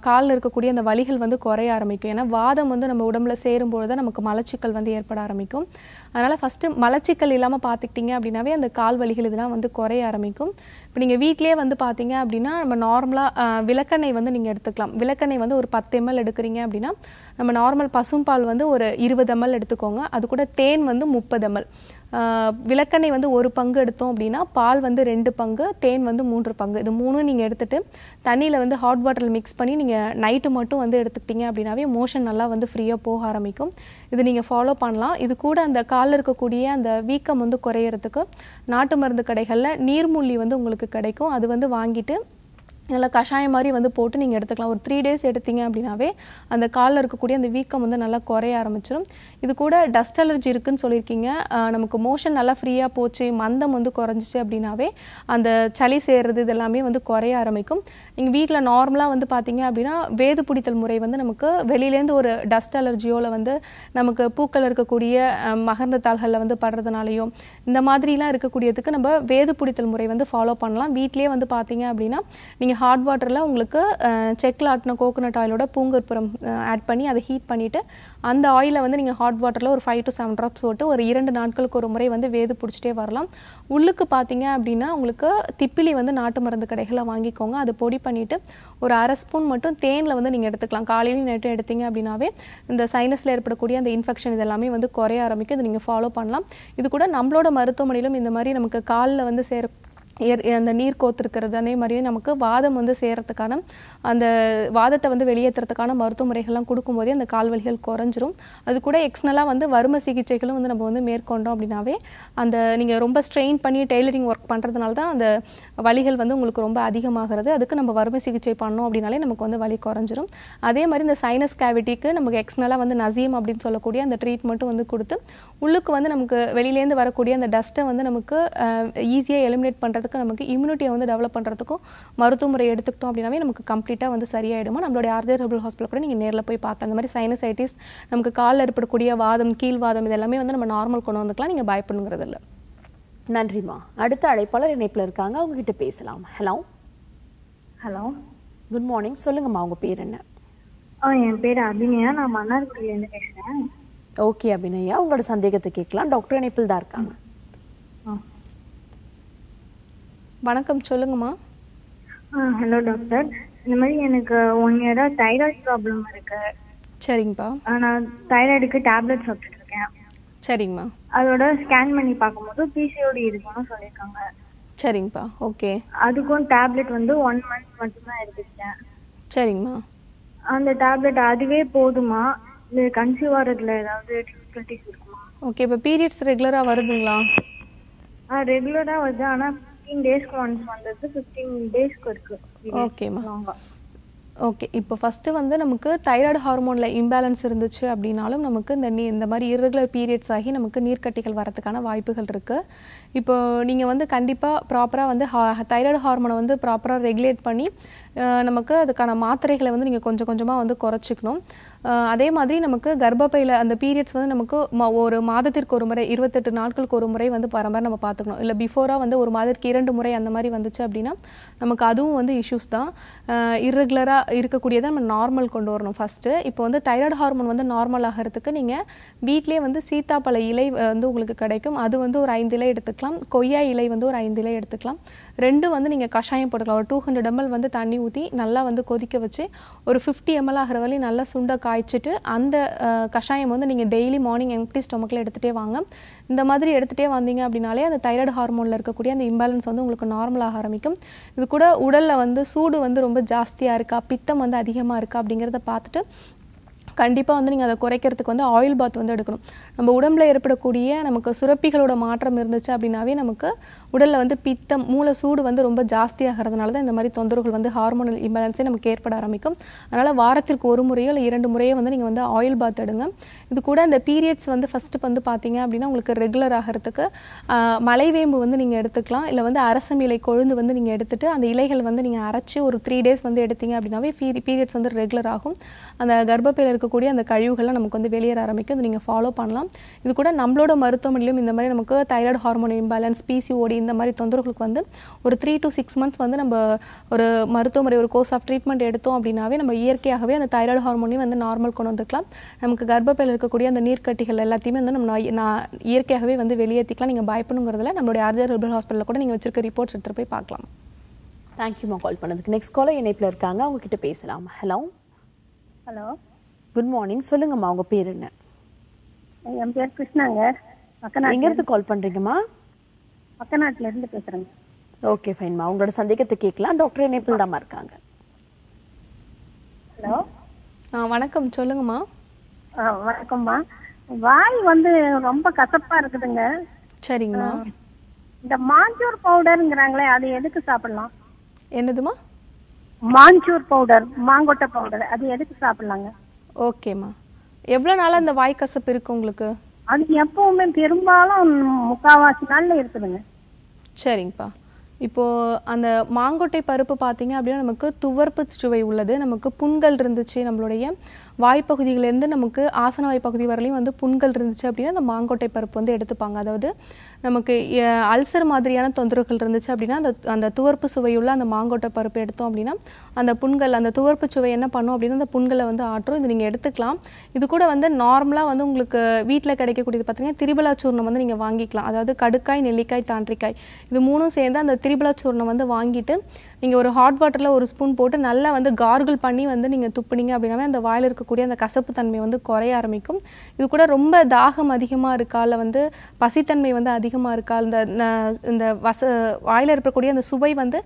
காலில் இருக்கக்கூடிய அந்த வலிகள் வந்து குறைய ஆரம்பிக்கும். ஏன்னா வாதம் வந்து நம்ம உடம்புல சேரும்பொழுது தான் நமக்கு மலச்சிக்கல் வந்து ஏற்பட ஆரம்பிக்கும். அதனால் ஃபஸ்ட்டு மலச்சிக்கல் இல்லாமல் பார்த்துக்கிட்டிங்க அப்படின்னாவே அந்த கால் வலிகள் இதெல்லாம் வந்து குறைய ஆரம்பிக்கும். இப்போ நீங்கள் வீட்டிலேயே வந்து பார்த்தீங்க அப்படின்னா நம்ம நார்மலாக விளக்கெண்ணெய் வந்து நீங்கள் எடுத்துக்கலாம். விளக்கெண்ணெய் வந்து ஒரு பத்து எம்எல் எடுக்கிறீங்க அப்படின்னா நம்ம நார்மல் பசும்பால் வந்து ஒரு இருபது எம்எல் எடுத்துக்கோங்க. அது கூட தேன் வந்து முப்பது எம்எல் விளக்கெண்ணெய் வந்து ஒரு பங்கு எடுத்தோம் அப்படின்னா பால் வந்து ரெண்டு பங்கு தேன் வந்து மூன்று பங்கு. இது மூணும் நீங்கள் எடுத்துகிட்டு தண்ணியில் வந்து ஹாட் வாட்டரில் மிக்ஸ் பண்ணி நீங்கள் நைட்டு மட்டும் வந்து எடுத்துக்கிட்டீங்க அப்படின்னாவே மோஷன் நல்லா வந்து ஃப்ரீயாக போக ஆரம்பிக்கும். இது நீங்கள் ஃபாலோ பண்ணலாம். இது கூட அந்த காலில் இருக்கக்கூடிய அந்த வீக்கம் வந்து குறையிறதுக்கு நாட்டு மருந்து கடைகளில் நீர்மூழ்கி வந்து உங்களுக்கு கிடைக்கும். அது வந்து வாங்கிட்டு நல்லா கஷாயம் மாதிரி வந்து போட்டு நீங்கள் எடுத்துக்கலாம். ஒரு த்ரீ டேஸ் எடுத்தீங்க அப்படின்னாவே அந்த காலில் இருக்கக்கூடிய அந்த வீக்கம் வந்து நல்லா குறைய ஆரம்பிச்சிடும் இது கூட டஸ்ட் அலர்ஜி இருக்குன்னு சொல்லியிருக்கீங்க. நமக்கு மோஷன் நல்லா ஃப்ரீயாக போச்சு மந்தம் வந்து குறைஞ்சிச்சு அப்படின்னாவே அந்த சளி சேர்றது இதெல்லாமே வந்து குறைய ஆரம்பிக்கும். நீங்கள் வீட்டில் நார்மலாக வந்து பார்த்தீங்க அப்படின்னா வேது பிடித்தல் முறை வந்து நமக்கு வெளியிலேருந்து ஒரு டஸ்ட் அலர்ஜியோவில் வந்து நமக்கு பூக்கள் இருக்கக்கூடிய மகர்ந்த தாள்களில் வந்து படுறதுனாலையோ இந்த மாதிரிலாம் இருக்கக்கூடியதுக்கு நம்ம வேது பிடித்தல் முறை வந்து ஃபாலோ பண்ணலாம். வீட்டிலேயே வந்து பார்த்தீங்க அப்படின்னா நீங்கள் ஹாட் வாட்டரில் உங்களுக்கு செக்கில் ஆட்டின கோகோனட் ஆயிலோட பூங்கற்புறம் ஆட் பண்ணி அதை ஹீட் பண்ணிவிட்டு அந்த ஆயிலை வந்து நீங்கள் ஹாட் வாட்டரில் ஒரு ஃபைவ் டு செவன் ட்ராப்ஸ் போட்டு ஒரு இரண்டு நாட்களுக்கு ஒரு முறை வந்து வேது பிடிச்சிட்டே வரலாம். உள்ளுக்கு பார்த்தீங்க அப்படின்னா உங்களுக்கு திப்பிலி வந்து நாட்டு மருந்து கடைகளில் வாங்கிக்கோங்க. அதை பொடி பண்ணிவிட்டு ஒரு அரை ஸ்பூன் மட்டும் தேனில் வந்து நீங்கள் எடுத்துக்கலாம். காலையிலையும் நைட்டும் எடுத்தீங்க அப்படின்னாவே இந்த சைனஸில் ஏற்படக்கூடிய அந்த இன்ஃபெக்ஷன் இதெல்லாமே வந்து குறைய ஆரம்பிக்கும். இது நீங்கள் ஃபாலோ பண்ணலாம். இது கூட நம்மளோட மருத்துவமனையிலும் இந்த மாதிரி நமக்கு காலில் வந்து சேர அந்த நீர் கோத்திருக்கிறது அதே மாதிரியே நமக்கு வாதம் வந்து சேரத்துக்கான அந்த வாதத்தை வந்து வெளியேற்றுறதுக்கான மருத்துவ முறைகள்லாம் கொடுக்கும்போதே அந்த கால் வலிகள் குறைஞ்சிரும். அது கூட எக்ஸ்னலாக வந்து வறுமை சிகிச்சைகளும் வந்து நம்ம வந்து மேற்கொண்டோம் அப்படின்னாவே அந்த நீங்கள் ரொம்ப ஸ்ட்ரெயின் பண்ணி டெய்லரிங் ஒர்க் பண்ணுறதுனால தான் அந்த வலிகள் வந்து உங்களுக்கு ரொம்ப அதிகமாகிறது. அதுக்கு நம்ம வறுமை சிகிச்சை பண்ணோம் அப்படின்னாலே நமக்கு வந்து வலி குறைஞ்சிரும். அதே மாதிரி இந்த சைனஸ் கேவிட்டிக்கு நமக்கு எக்ஸ்னலாக வந்து நசியம் அப்படின்னு சொல்லக்கூடிய அந்த ட்ரீட்மெண்ட்டும் வந்து கொடுத்து உள்ளுக்கு வந்து நமக்கு வெளியிலேருந்து வரக்கூடிய அந்த டஸ்ட்டை வந்து நமக்கு ஈஸியாக எலிமினேட் பண்ணுறதுக்கு நமக்கு இம்யூனிட்டியை வந்து டெவலப் பண்ணுறதுக்கும் மருத்துவ முறை எடுத்துக்கிட்டோம் அப்படின்னாவே நமக்கு கம்ப்ளீட்டாக வந்து சரியாயிடுமா? நம்மளுடைய ஆர்ஜர் ஹெர்பல் ஹாஸ்பிட்டல் கூட நீங்கள் நேரில் போய் பார்க்கலாம். இந்த மாதிரி சைனசைட்டிஸ் நமக்கு காலில் ஏற்படக்கூடிய வாதம் கீழ்வாதம் இதெல்லாமே வந்து நம்ம நார்மல் கொண்டு வந்துக்கலாம். நீங்கள் பயப்படுங்கிறது இல்லை. நன்றிம்மா. அடுத்த அழைப்பாளர் இணைப்புல இருக்காங்க. அவங்க கிட்ட பேசலாம். ஹலோ ஹலோ குட் மார்னிங் சொல்லுங்கம்மா உங்க பேர் என்ன? ஆ என் பேர் அபிநயா. நான் மன்னார்குடியிலேருந்து பேசுகிறேன் ஓகே அபிநயா. உங்களோட சந்தேகத்தை கேட்கலாம். டாக்டர் இணைப்பில் தான் இருக்காங்க. வணக்கம் சொல்லுங்கம்மா. ஹலோ டாக்டர் இந்த மாதிரி எனக்கு ஒன் இயராக தைராய்டு ப்ராப்ளம் இருக்கு. சரிங்கப்பா. நான் தைராய்டுக்கு டேப்லெட் சாப்பிட்டுட்டு இருக்கேன் சரிங்கம்மா. அதோட ஸ்கேன் பண்ணி பார்க்கும்போது பிசிஓடி இருக்குன்னு சொல்லியிருக்காங்க. சரிங்கப்பா ஓகே. அதுக்கும் டேப்லெட் வந்து ஒன் மந்த் மட்டும்தான் எடுத்துக்கிட்டேன். சரிங்கம்மா. அந்த டேப்லெட் அதுவே போதுமா? இல்லை கன்சீவ் ஆகிறதுல ஏதாவது டிஃபிகல்ட்டிஸ் இருக்குமா? ஓகே இப்போ பீரியட்ஸ் ரெகுலராக வருதுங்களா? ஆ ரெகுலராக வருது. ஆனால் ஃபிஃப்டீன் டேஸ்க்கு ஒன்ஸ் வந்தது ஃபிஃப்டீன் டேஸ்க்கு இருக்கு. ஓகேம்மா ஓகே இப்போ ஃபஸ்ட்டு வந்து நமக்கு தைராய்டு ஹார்மோனில் இம்பேலன்ஸ் இருந்துச்சு அப்படின்னாலும் நமக்கு இந்த நீ இந்த மாதிரி irregular பீரியட்ஸ் ஆகி நமக்கு நீர்க்கட்டிகள் வரதுக்கான வாய்ப்புகள் இருக்குது இப்போ நீங்கள் வந்து கண்டிப்பாக ப்ராப்பராக வந்து தைராய்டு ஹார்மோனை வந்து ப்ராப்பராக ரெகுலேட் பண்ணி நமக்கு அதுக்கான மாத்திரைகளை வந்து நீங்கள் கொஞ்சம் கொஞ்சமாக வந்து குறைச்சிக்கணும். அதே மாதிரி நமக்கு கர்ப்பப்பையில் அந்த பீரியட்ஸ் வந்து நமக்கு ஒரு மாதத்திற்கு ஒரு முறை இருபத்தெட்டு நாட்களுக்கு ஒரு முறை வந்து வர மாதிரி நம்ம பார்த்துக்கணும். இல்லை பிஃபோராக வந்து ஒரு மாதத்துக்கு இரண்டு முறை அந்த மாதிரி வந்துச்சு அப்படின்னா நமக்கு அதுவும் வந்து இஷ்யூஸ் தான். இர்ரெகுலராக இருக்கக்கூடியதை நம்ம நார்மல் கொண்டு வரணும் ஃபஸ்ட்டு இப்போ வந்து தைராய்டு ஹார்மோன் வந்து நார்மல் ஆகிறதுக்கு நீங்கள் வீட்டிலே வந்து சீத்தாப்பழ இலை வந்து உங்களுக்கு கிடைக்கும். அது வந்து ஒரு ஐந்து இலை எடுத்துக்கலாம். கொய்யா இலை வந்து ஒரு ஐந்து இலை எடுத்துக்கலாம். ரெண்டும் வந்து நீங்கள் கஷாயம் போட்டுக்கலாம். ஒரு டூ ஹண்ட்ரட் எம்எல் வந்து தண்ணி ஊற்றி நல்லா வந்து கொதிக்க வச்சு ஒரு ஃபிஃப்டி எம்எல் ஆகிற வழி நல்லா சுண்டை காய்ச்சிட்டு அந்த கஷாயம் வந்து நீங்கள் டெய்லி மார்னிங் எம்டி ஸ்டொமக்கில் எடுத்துகிட்டே வாங்க. இந்த மாதிரி எடுத்துகிட்டே வந்தீங்க அப்படின்னாலே அந்த தைராய்டு ஹார்மோனில் இருக்கக்கூடிய அந்த இம்பேலன்ஸ் வந்து உங்களுக்கு நார்மலாக ஆரம்பிக்கும். இது கூட உடலில் வந்து சூடு வந்து ரொம்ப ஜாஸ்தியாக இருக்கா பித்தம் வந்து அதிகமாக இருக்கா அப்படிங்கிறத பார்த்துட்டு கண்டிப்பாக வந்து நீங்கள் அதை குறைக்கிறதுக்கு வந்து ஆயில் பாத் வந்து எடுக்கணும். நம்ம உடம்புல ஏற்படக்கூடிய நமக்கு சுரப்பிகளோட மாற்றம் இருந்துச்சு அப்படின்னாவே நமக்கு உடலில் வந்து பித்தம் மூளை சூடு வந்து ரொம்ப ஜாஸ்தியாகிறதுனால தான் இந்த மாதிரி தொந்தரவுகள் வந்து ஹார்மோனல் இம்பேலன்ஸே நமக்கு ஏற்பட ஆரம்பிக்கும். அதனால் வாரத்திற்கு ஒரு முறையோ இல்லை இரண்டு முறையோ வந்து நீங்கள் வந்து ஆயில் பாத் எடுங்க. இது கூட இந்த பீரியட்ஸ் வந்து ஃபஸ்ட்டு வந்து பார்த்தீங்க அப்படின்னா உங்களுக்கு ரெகுலர் ஆகிறதுக்கு மலைவேம்பு வந்து நீங்கள் எடுத்துக்கலாம். இல்லை வந்து அரசம் இலை கொழுந்து வந்து நீங்கள் எடுத்துகிட்டு அந்த இலைகள் வந்து நீங்கள் அரைச்சி ஒரு த்ரீ டேஸ் வந்து எடுத்தீங்க அப்படின்னாவே பீரியட்ஸ் வந்து ரெகுலர் ஆகும். அந்த கர்ப்பப்பையில் இருக்கக்கூடிய அந்த கழிவுகள்லாம் நமக்கு வந்து வெளியேற ஆரம்பிக்கும். இது நீங்கள் ஃபாலோ பண்ணலாம். இது கூட நம்மளோட மருத்துவமனையிலும் இந்த மாதிரி நமக்கு தைராய்டு ஹார்மோன் இம்பேலன்ஸ் பிசிஓடி இந்த மாதிரி தொந்தரவுகளுக்கு வந்து ஒரு த்ரீ to சிக்ஸ் மந்த்ஸ் வந்து நம்ம ஒரு மருத்துவமுறை ஒரு கோர்ஸ் ஆஃப் ட்ரீட்மெண்ட் எடுத்தோம் அப்படின்னாவே நம்ம இயற்கையாகவே அந்த தைராய்டு ஹார்மோனையும் வந்து நார்மல் கொண்டு வந்துக்கலாம். நமக்கு கர்ப்பப்பையில் இருக்கக்கூடிய அந்த நீர்க்கட்டிகள் எல்லாத்தையுமே வந்து நம்ம நான் இயற்கையாகவே வந்து வெளியேற்றிக்கலாம் நீங்கள் பயப்படணுங்கிறதுல நம்மளுடைய ஆர்ஜர் ஹெர்பல் ஹாஸ்பிட்டலில் கூட நீங்கள் வச்சிருக்க ரிப்போர்ட்ஸ் எடுத்துகிட்டு போய் பார்க்கலாம். தேங்க்யூமா கால் பண்ணதுக்கு. நெக்ஸ்ட் காலர் இணைப்பில் இருக்காங்க. அவங்க கிட்ட பேசலாம். ஹலோ ஹலோ குட் மார்னிங் சொல்லுங்கம்மா உங்க பேர் என்ன? என் பேர் கிருஷ்ணாங்க. பக்கநாட்டு எங்க இருந்து கால் பண்றீங்கம்மா? பக்கநாட்டுல இருந்து பேசுறேங்க ஓகே ஃபைன்மா உங்களோட சந்தேகத்தை கேட்கலாம். டாக்டர் இணைப்பில் தாம்மா இருக்காங்க. ஹலோ? ஆ, வணக்கம். சொல்லுங்கம்மா. வணக்கம்மா. வாய் வந்து ரொம்ப கசப்பா இருக்குதுங்க. சரிங்கம்மா. இந்த மாஞ்சூர் பவுடருங்கிறாங்களே அது எதுக்கு சாப்பிடலாம்? என்னதுமா மாஞ்சூர் பவுடர் மாங்கொட்டை பவுடர் அது எதுக்கு சாப்பிடலாங்க? ஓகேம்மா. எவ்வளோ நாளாக அந்த வாய் கசப்பு இருக்கு உங்களுக்கு? அது எப்பவுமே பெரும்பாலும் முக்காவாசி நாள்ல இருக்குதுங்க. சரிங்கப்பா. இப்போது அந்த மாங்கொட்டை பருப்பு பார்த்தீங்க அப்படின்னா நமக்கு துவர்ப்பு சுவை உள்ளது. நமக்கு புண்கள் இருந்துச்சு நம்மளுடைய வாய்ப்பகுதியிலேருந்து நமக்கு ஆசன வாய்ப்பகுதி வரலையும் வந்து புண்கள் இருந்துச்சு அப்படின்னா அந்த மாங்கொட்டை பருப்பு வந்து எடுத்துப்பாங்க. அதாவது நமக்கு அல்சர் மாதிரியான தொந்தரவுகள் இருந்துச்சு அப்படின்னா அந்த அந்த துவர்ப்பு சுவையுள்ள அந்த மாங்கொட்டை பருப்பு எடுத்தோம் அப்படின்னா அந்த புண்கள் அந்த துவர்ப்பு சுவை என்ன பண்ணும் அப்படின்னா அந்த புண்களை வந்து ஆற்றும். இது நீங்கள் எடுத்துக்கலாம். இது கூட வந்து நார்மலாக வந்து உங்களுக்கு வீட்டில் கிடைக்கக்கூடியது பார்த்தீங்கன்னா திரிபலா சூர்ணம் வந்து நீங்கள் வாங்கிக்கலாம். அதாவது கடுக்காய் நெல்லிக்காய் தாண்டிக்காய். இது மூணும் சேர்ந்து அந்த திரிபலா சூர்ணம் வந்து வாங்கிட்டு நீங்கள் ஒரு ஹாட் வாட்டரில் ஒரு ஸ்பூன் போட்டு நல்லா வந்து கார்கிள் பண்ணி வந்து நீங்கள் துப்புனீங்க அப்படின்னாவே அந்த வாயில் இருக்கக்கூடிய அந்த கசப்பு தன்மை வந்து குறைய ஆரம்பிக்கும். இது கூட ரொம்ப தாகம் அதிகமாக இருக்கா இல்லை வந்து பசித்தன்மை வந்து அதிகமாக இருக்கா இந்த இந்த வச வாயில் இருக்கக்கூடிய அந்த சுவை வந்து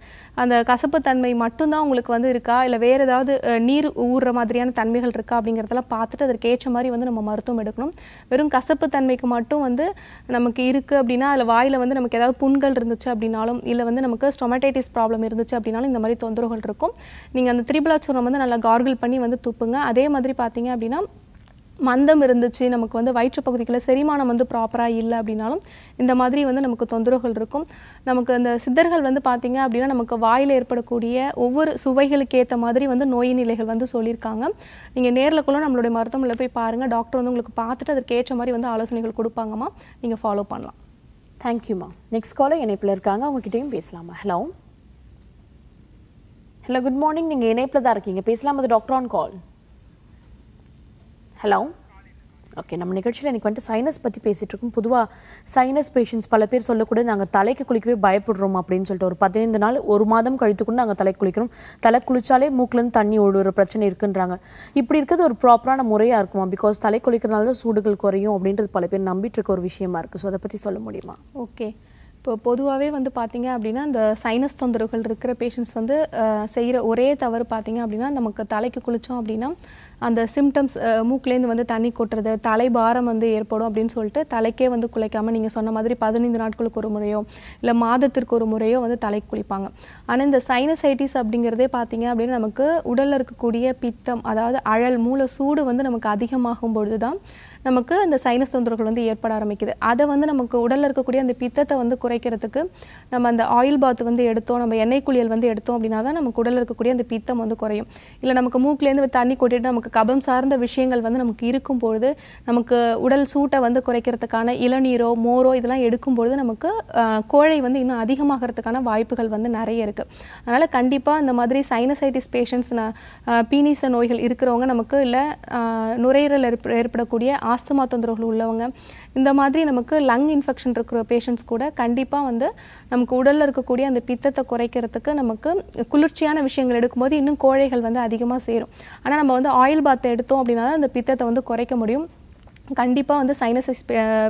அந்த கசப்பு தன்மை மட்டும்தான் உங்களுக்கு வந்து இருக்கா? இல்லை வேறு ஏதாவது நீர் ஊறுற மாதிரியான தன்மைகள் இருக்கா அப்படிங்கிறதெல்லாம் பார்த்துட்டு அதற்கு ஏற்ற மாதிரி வந்து நம்ம மருத்துவம் எடுக்கணும். வெறும் கசப்பு தன்மைக்கு மட்டும் வந்து நமக்கு இருக்குது அப்படின்னா அதில் வாயில் வந்து நமக்கு ஏதாவது புண்கள் இருந்துச்சு அப்படின்னாலும் இல்லை வந்து நமக்கு ஸ்டொமடைட்டிஸ் ப்ராப்ளம் இருந்துச்சு அப்படின்னாலும் இந்த மாதிரி தொந்தரவுகள் இருக்கும். நீங்கள் அந்த திரிபலா வந்து நல்லா கார்கிள் பண்ணி வந்து துப்புங்க. அதே மாதிரி பார்த்தீங்க அப்படின்னா மந்தம் இருந்துச்சு நமக்கு வந்து வயிற்று பகுதிகளில் செரிமானம் வந்து ப்ராப்பராக இல்லை அப்படின்னாலும் இந்த மாதிரி வந்து நமக்கு தொந்தரவுகள் இருக்கும். நமக்கு அந்த சித்தர்கள் வந்து பார்த்தீங்க அப்படின்னா நமக்கு வாயில் ஏற்படக்கூடிய ஒவ்வொரு சுவைகளுக்கு ஏற்ற மாதிரி வந்து நோய் நிலைகள் வந்து சொல்லியிருக்காங்க. நீங்கள் நேரில் கூட நம்மளுடைய மருத்துவமனையில் போய் பாருங்கள் டாக்டர் வந்து உங்களுக்கு பார்த்துட்டு அதற்கு ஏற்ற மாதிரி வந்து ஆலோசனைகள் கொடுப்பாங்கம்மா. நீங்கள் ஃபாலோ பண்ணலாம். தேங்க்யூம்மா நெக்ஸ்ட் காலர் இணைப்பில் இருக்காங்க. அவங்ககிட்டையும் பேசலாமா? ஹலோ ஹலோ குட் மார்னிங் நீங்கள் இணைப்பில் தான் இருக்கீங்க. பேசலாம் அது doctor on call hello okay நம்ம நிகழ்ச்சியில் எனக்கு வந்துட்டு சைனஸ் பற்றி பேசிகிட்ருக்கோம் பொதுவாக சைனஸ் பேஷண்ட்ஸ் பல பேர் சொல்லக்கூட நாங்கள் தலைக்கு குளிக்கவே பயப்படுறோம் அப்படின்னு சொல்லிட்டு ஒரு பதினைந்து நாள் ஒரு மாதம் கழித்து கூட நாங்கள் தலை குளிக்கிறோம். தலை குளித்தாலே மூக்கிலேருந்து தண்ணி ஓடுற பிரச்சனை இருக்குன்றாங்க. இப்படி இருக்கிறது ஒரு ப்ராப்பரான முறையாக இருக்குமா? பிகாஸ் தலை குளிக்கிறனால தான் சூடுகள் குறையும் அப்படின்றது பல பேர் நம்பிட்டு இருக்க ஒரு விஷயமா இருக்குது ஸோ அதை பற்றி சொல்ல முடியுமா? ஓகே இப்போ பொதுவாகவே வந்து பார்த்தீங்க அப்படின்னா இந்த சைனஸ் தொந்தரவுகள் இருக்கிற பேஷண்ட்ஸ் வந்து செய்கிற ஒரே தவறு பார்த்தீங்க அப்படின்னா நமக்கு தலைக்கு குளித்தோம் அப்படின்னா அந்த சிம்டம்ஸ் மூக்குலேருந்து வந்து தண்ணி கொட்டுறது தலை பாரம் வந்து ஏற்படும் அப்படின்னு சொல்லிட்டு தலைக்கே வந்து குளிக்காமல் நீங்கள் சொன்ன மாதிரி பதினைந்து நாட்களுக்கு ஒரு முறையோ இல்லை மாதத்திற்கு ஒரு முறையோ வந்து தலைக்கு குளிப்பாங்க. ஆனால் இந்த சைனசைட்டிஸ் அப்படிங்கிறதே பார்த்தீங்க அப்படின்னா நமக்கு உடலில் இருக்கக்கூடிய பித்தம் அதாவது அழல் மூல சூடு வந்து நமக்கு அதிகமாகும் பொழுது தான் நமக்கு அந்த சைனஸ் தொந்தரவுகள் வந்து ஏற்பட ஆரம்பிக்குது. அதை வந்து நமக்கு உடலில் இருக்கக்கூடிய அந்த பித்தத்தை வந்து குறைக்கிறதுக்கு நம்ம அந்த ஆயில் பாத் வந்து எடுத்தோம் நம்ம எண்ணெய் குளியல் வந்து எடுத்தோம் அப்படின்னா தான் நமக்கு உடலில் இருக்கக்கூடிய அந்த பித்தம் வந்து குறையும். இல்லை நமக்கு மூக்குலேருந்து தண்ணி கொட்டிட்டு நமக்கு கபம் சார்ந்த விஷயங்கள் வந்து நமக்கு இருக்கும் பொழுது நமக்கு உடல் சூட்டை வந்து குறைக்கிறதுக்கான இளநீரோ மோரோ இதெல்லாம் எடுக்கும் பொழுது நமக்கு கோழை வந்து இன்னும் அதிகமாகிறதுக்கான வாய்ப்புகள் வந்து நிறைய இருக்குது அதனால் கண்டிப்பாக இந்த மாதிரி சைனசைட்டிஸ் பேஷண்ட்ஸ் பீனிச நோய்கள் இருக்கிறவங்க நமக்கு இல்லை நுரையீரல் ஏற்ப- ஏற்படக்கூடிய ஆஸ்துமா தொந்தரவுகள் உள்ளவங்க இந்த மாதிரி நமக்கு லங் இன்ஃபெக்ஷன் இருக்கிற பேஷண்ட்ஸ் கூட கண்டிப்பாக வந்து நமக்கு உடலில் இருக்கக்கூடிய அந்த பித்தத்தை குறைக்கிறதுக்கு நமக்கு குளிர்ச்சியான விஷயங்கள் எடுக்கும்போது இன்னும் கோழைகள் வந்து அதிகமாக சேரும். ஆனால் நம்ம வந்து ஆயில் பாத் எடுத்தோம் அப்படின்னா தான் அந்த பித்தத்தை வந்து குறைக்க முடியும். கண்டிப்பாக வந்து சைனசஸ்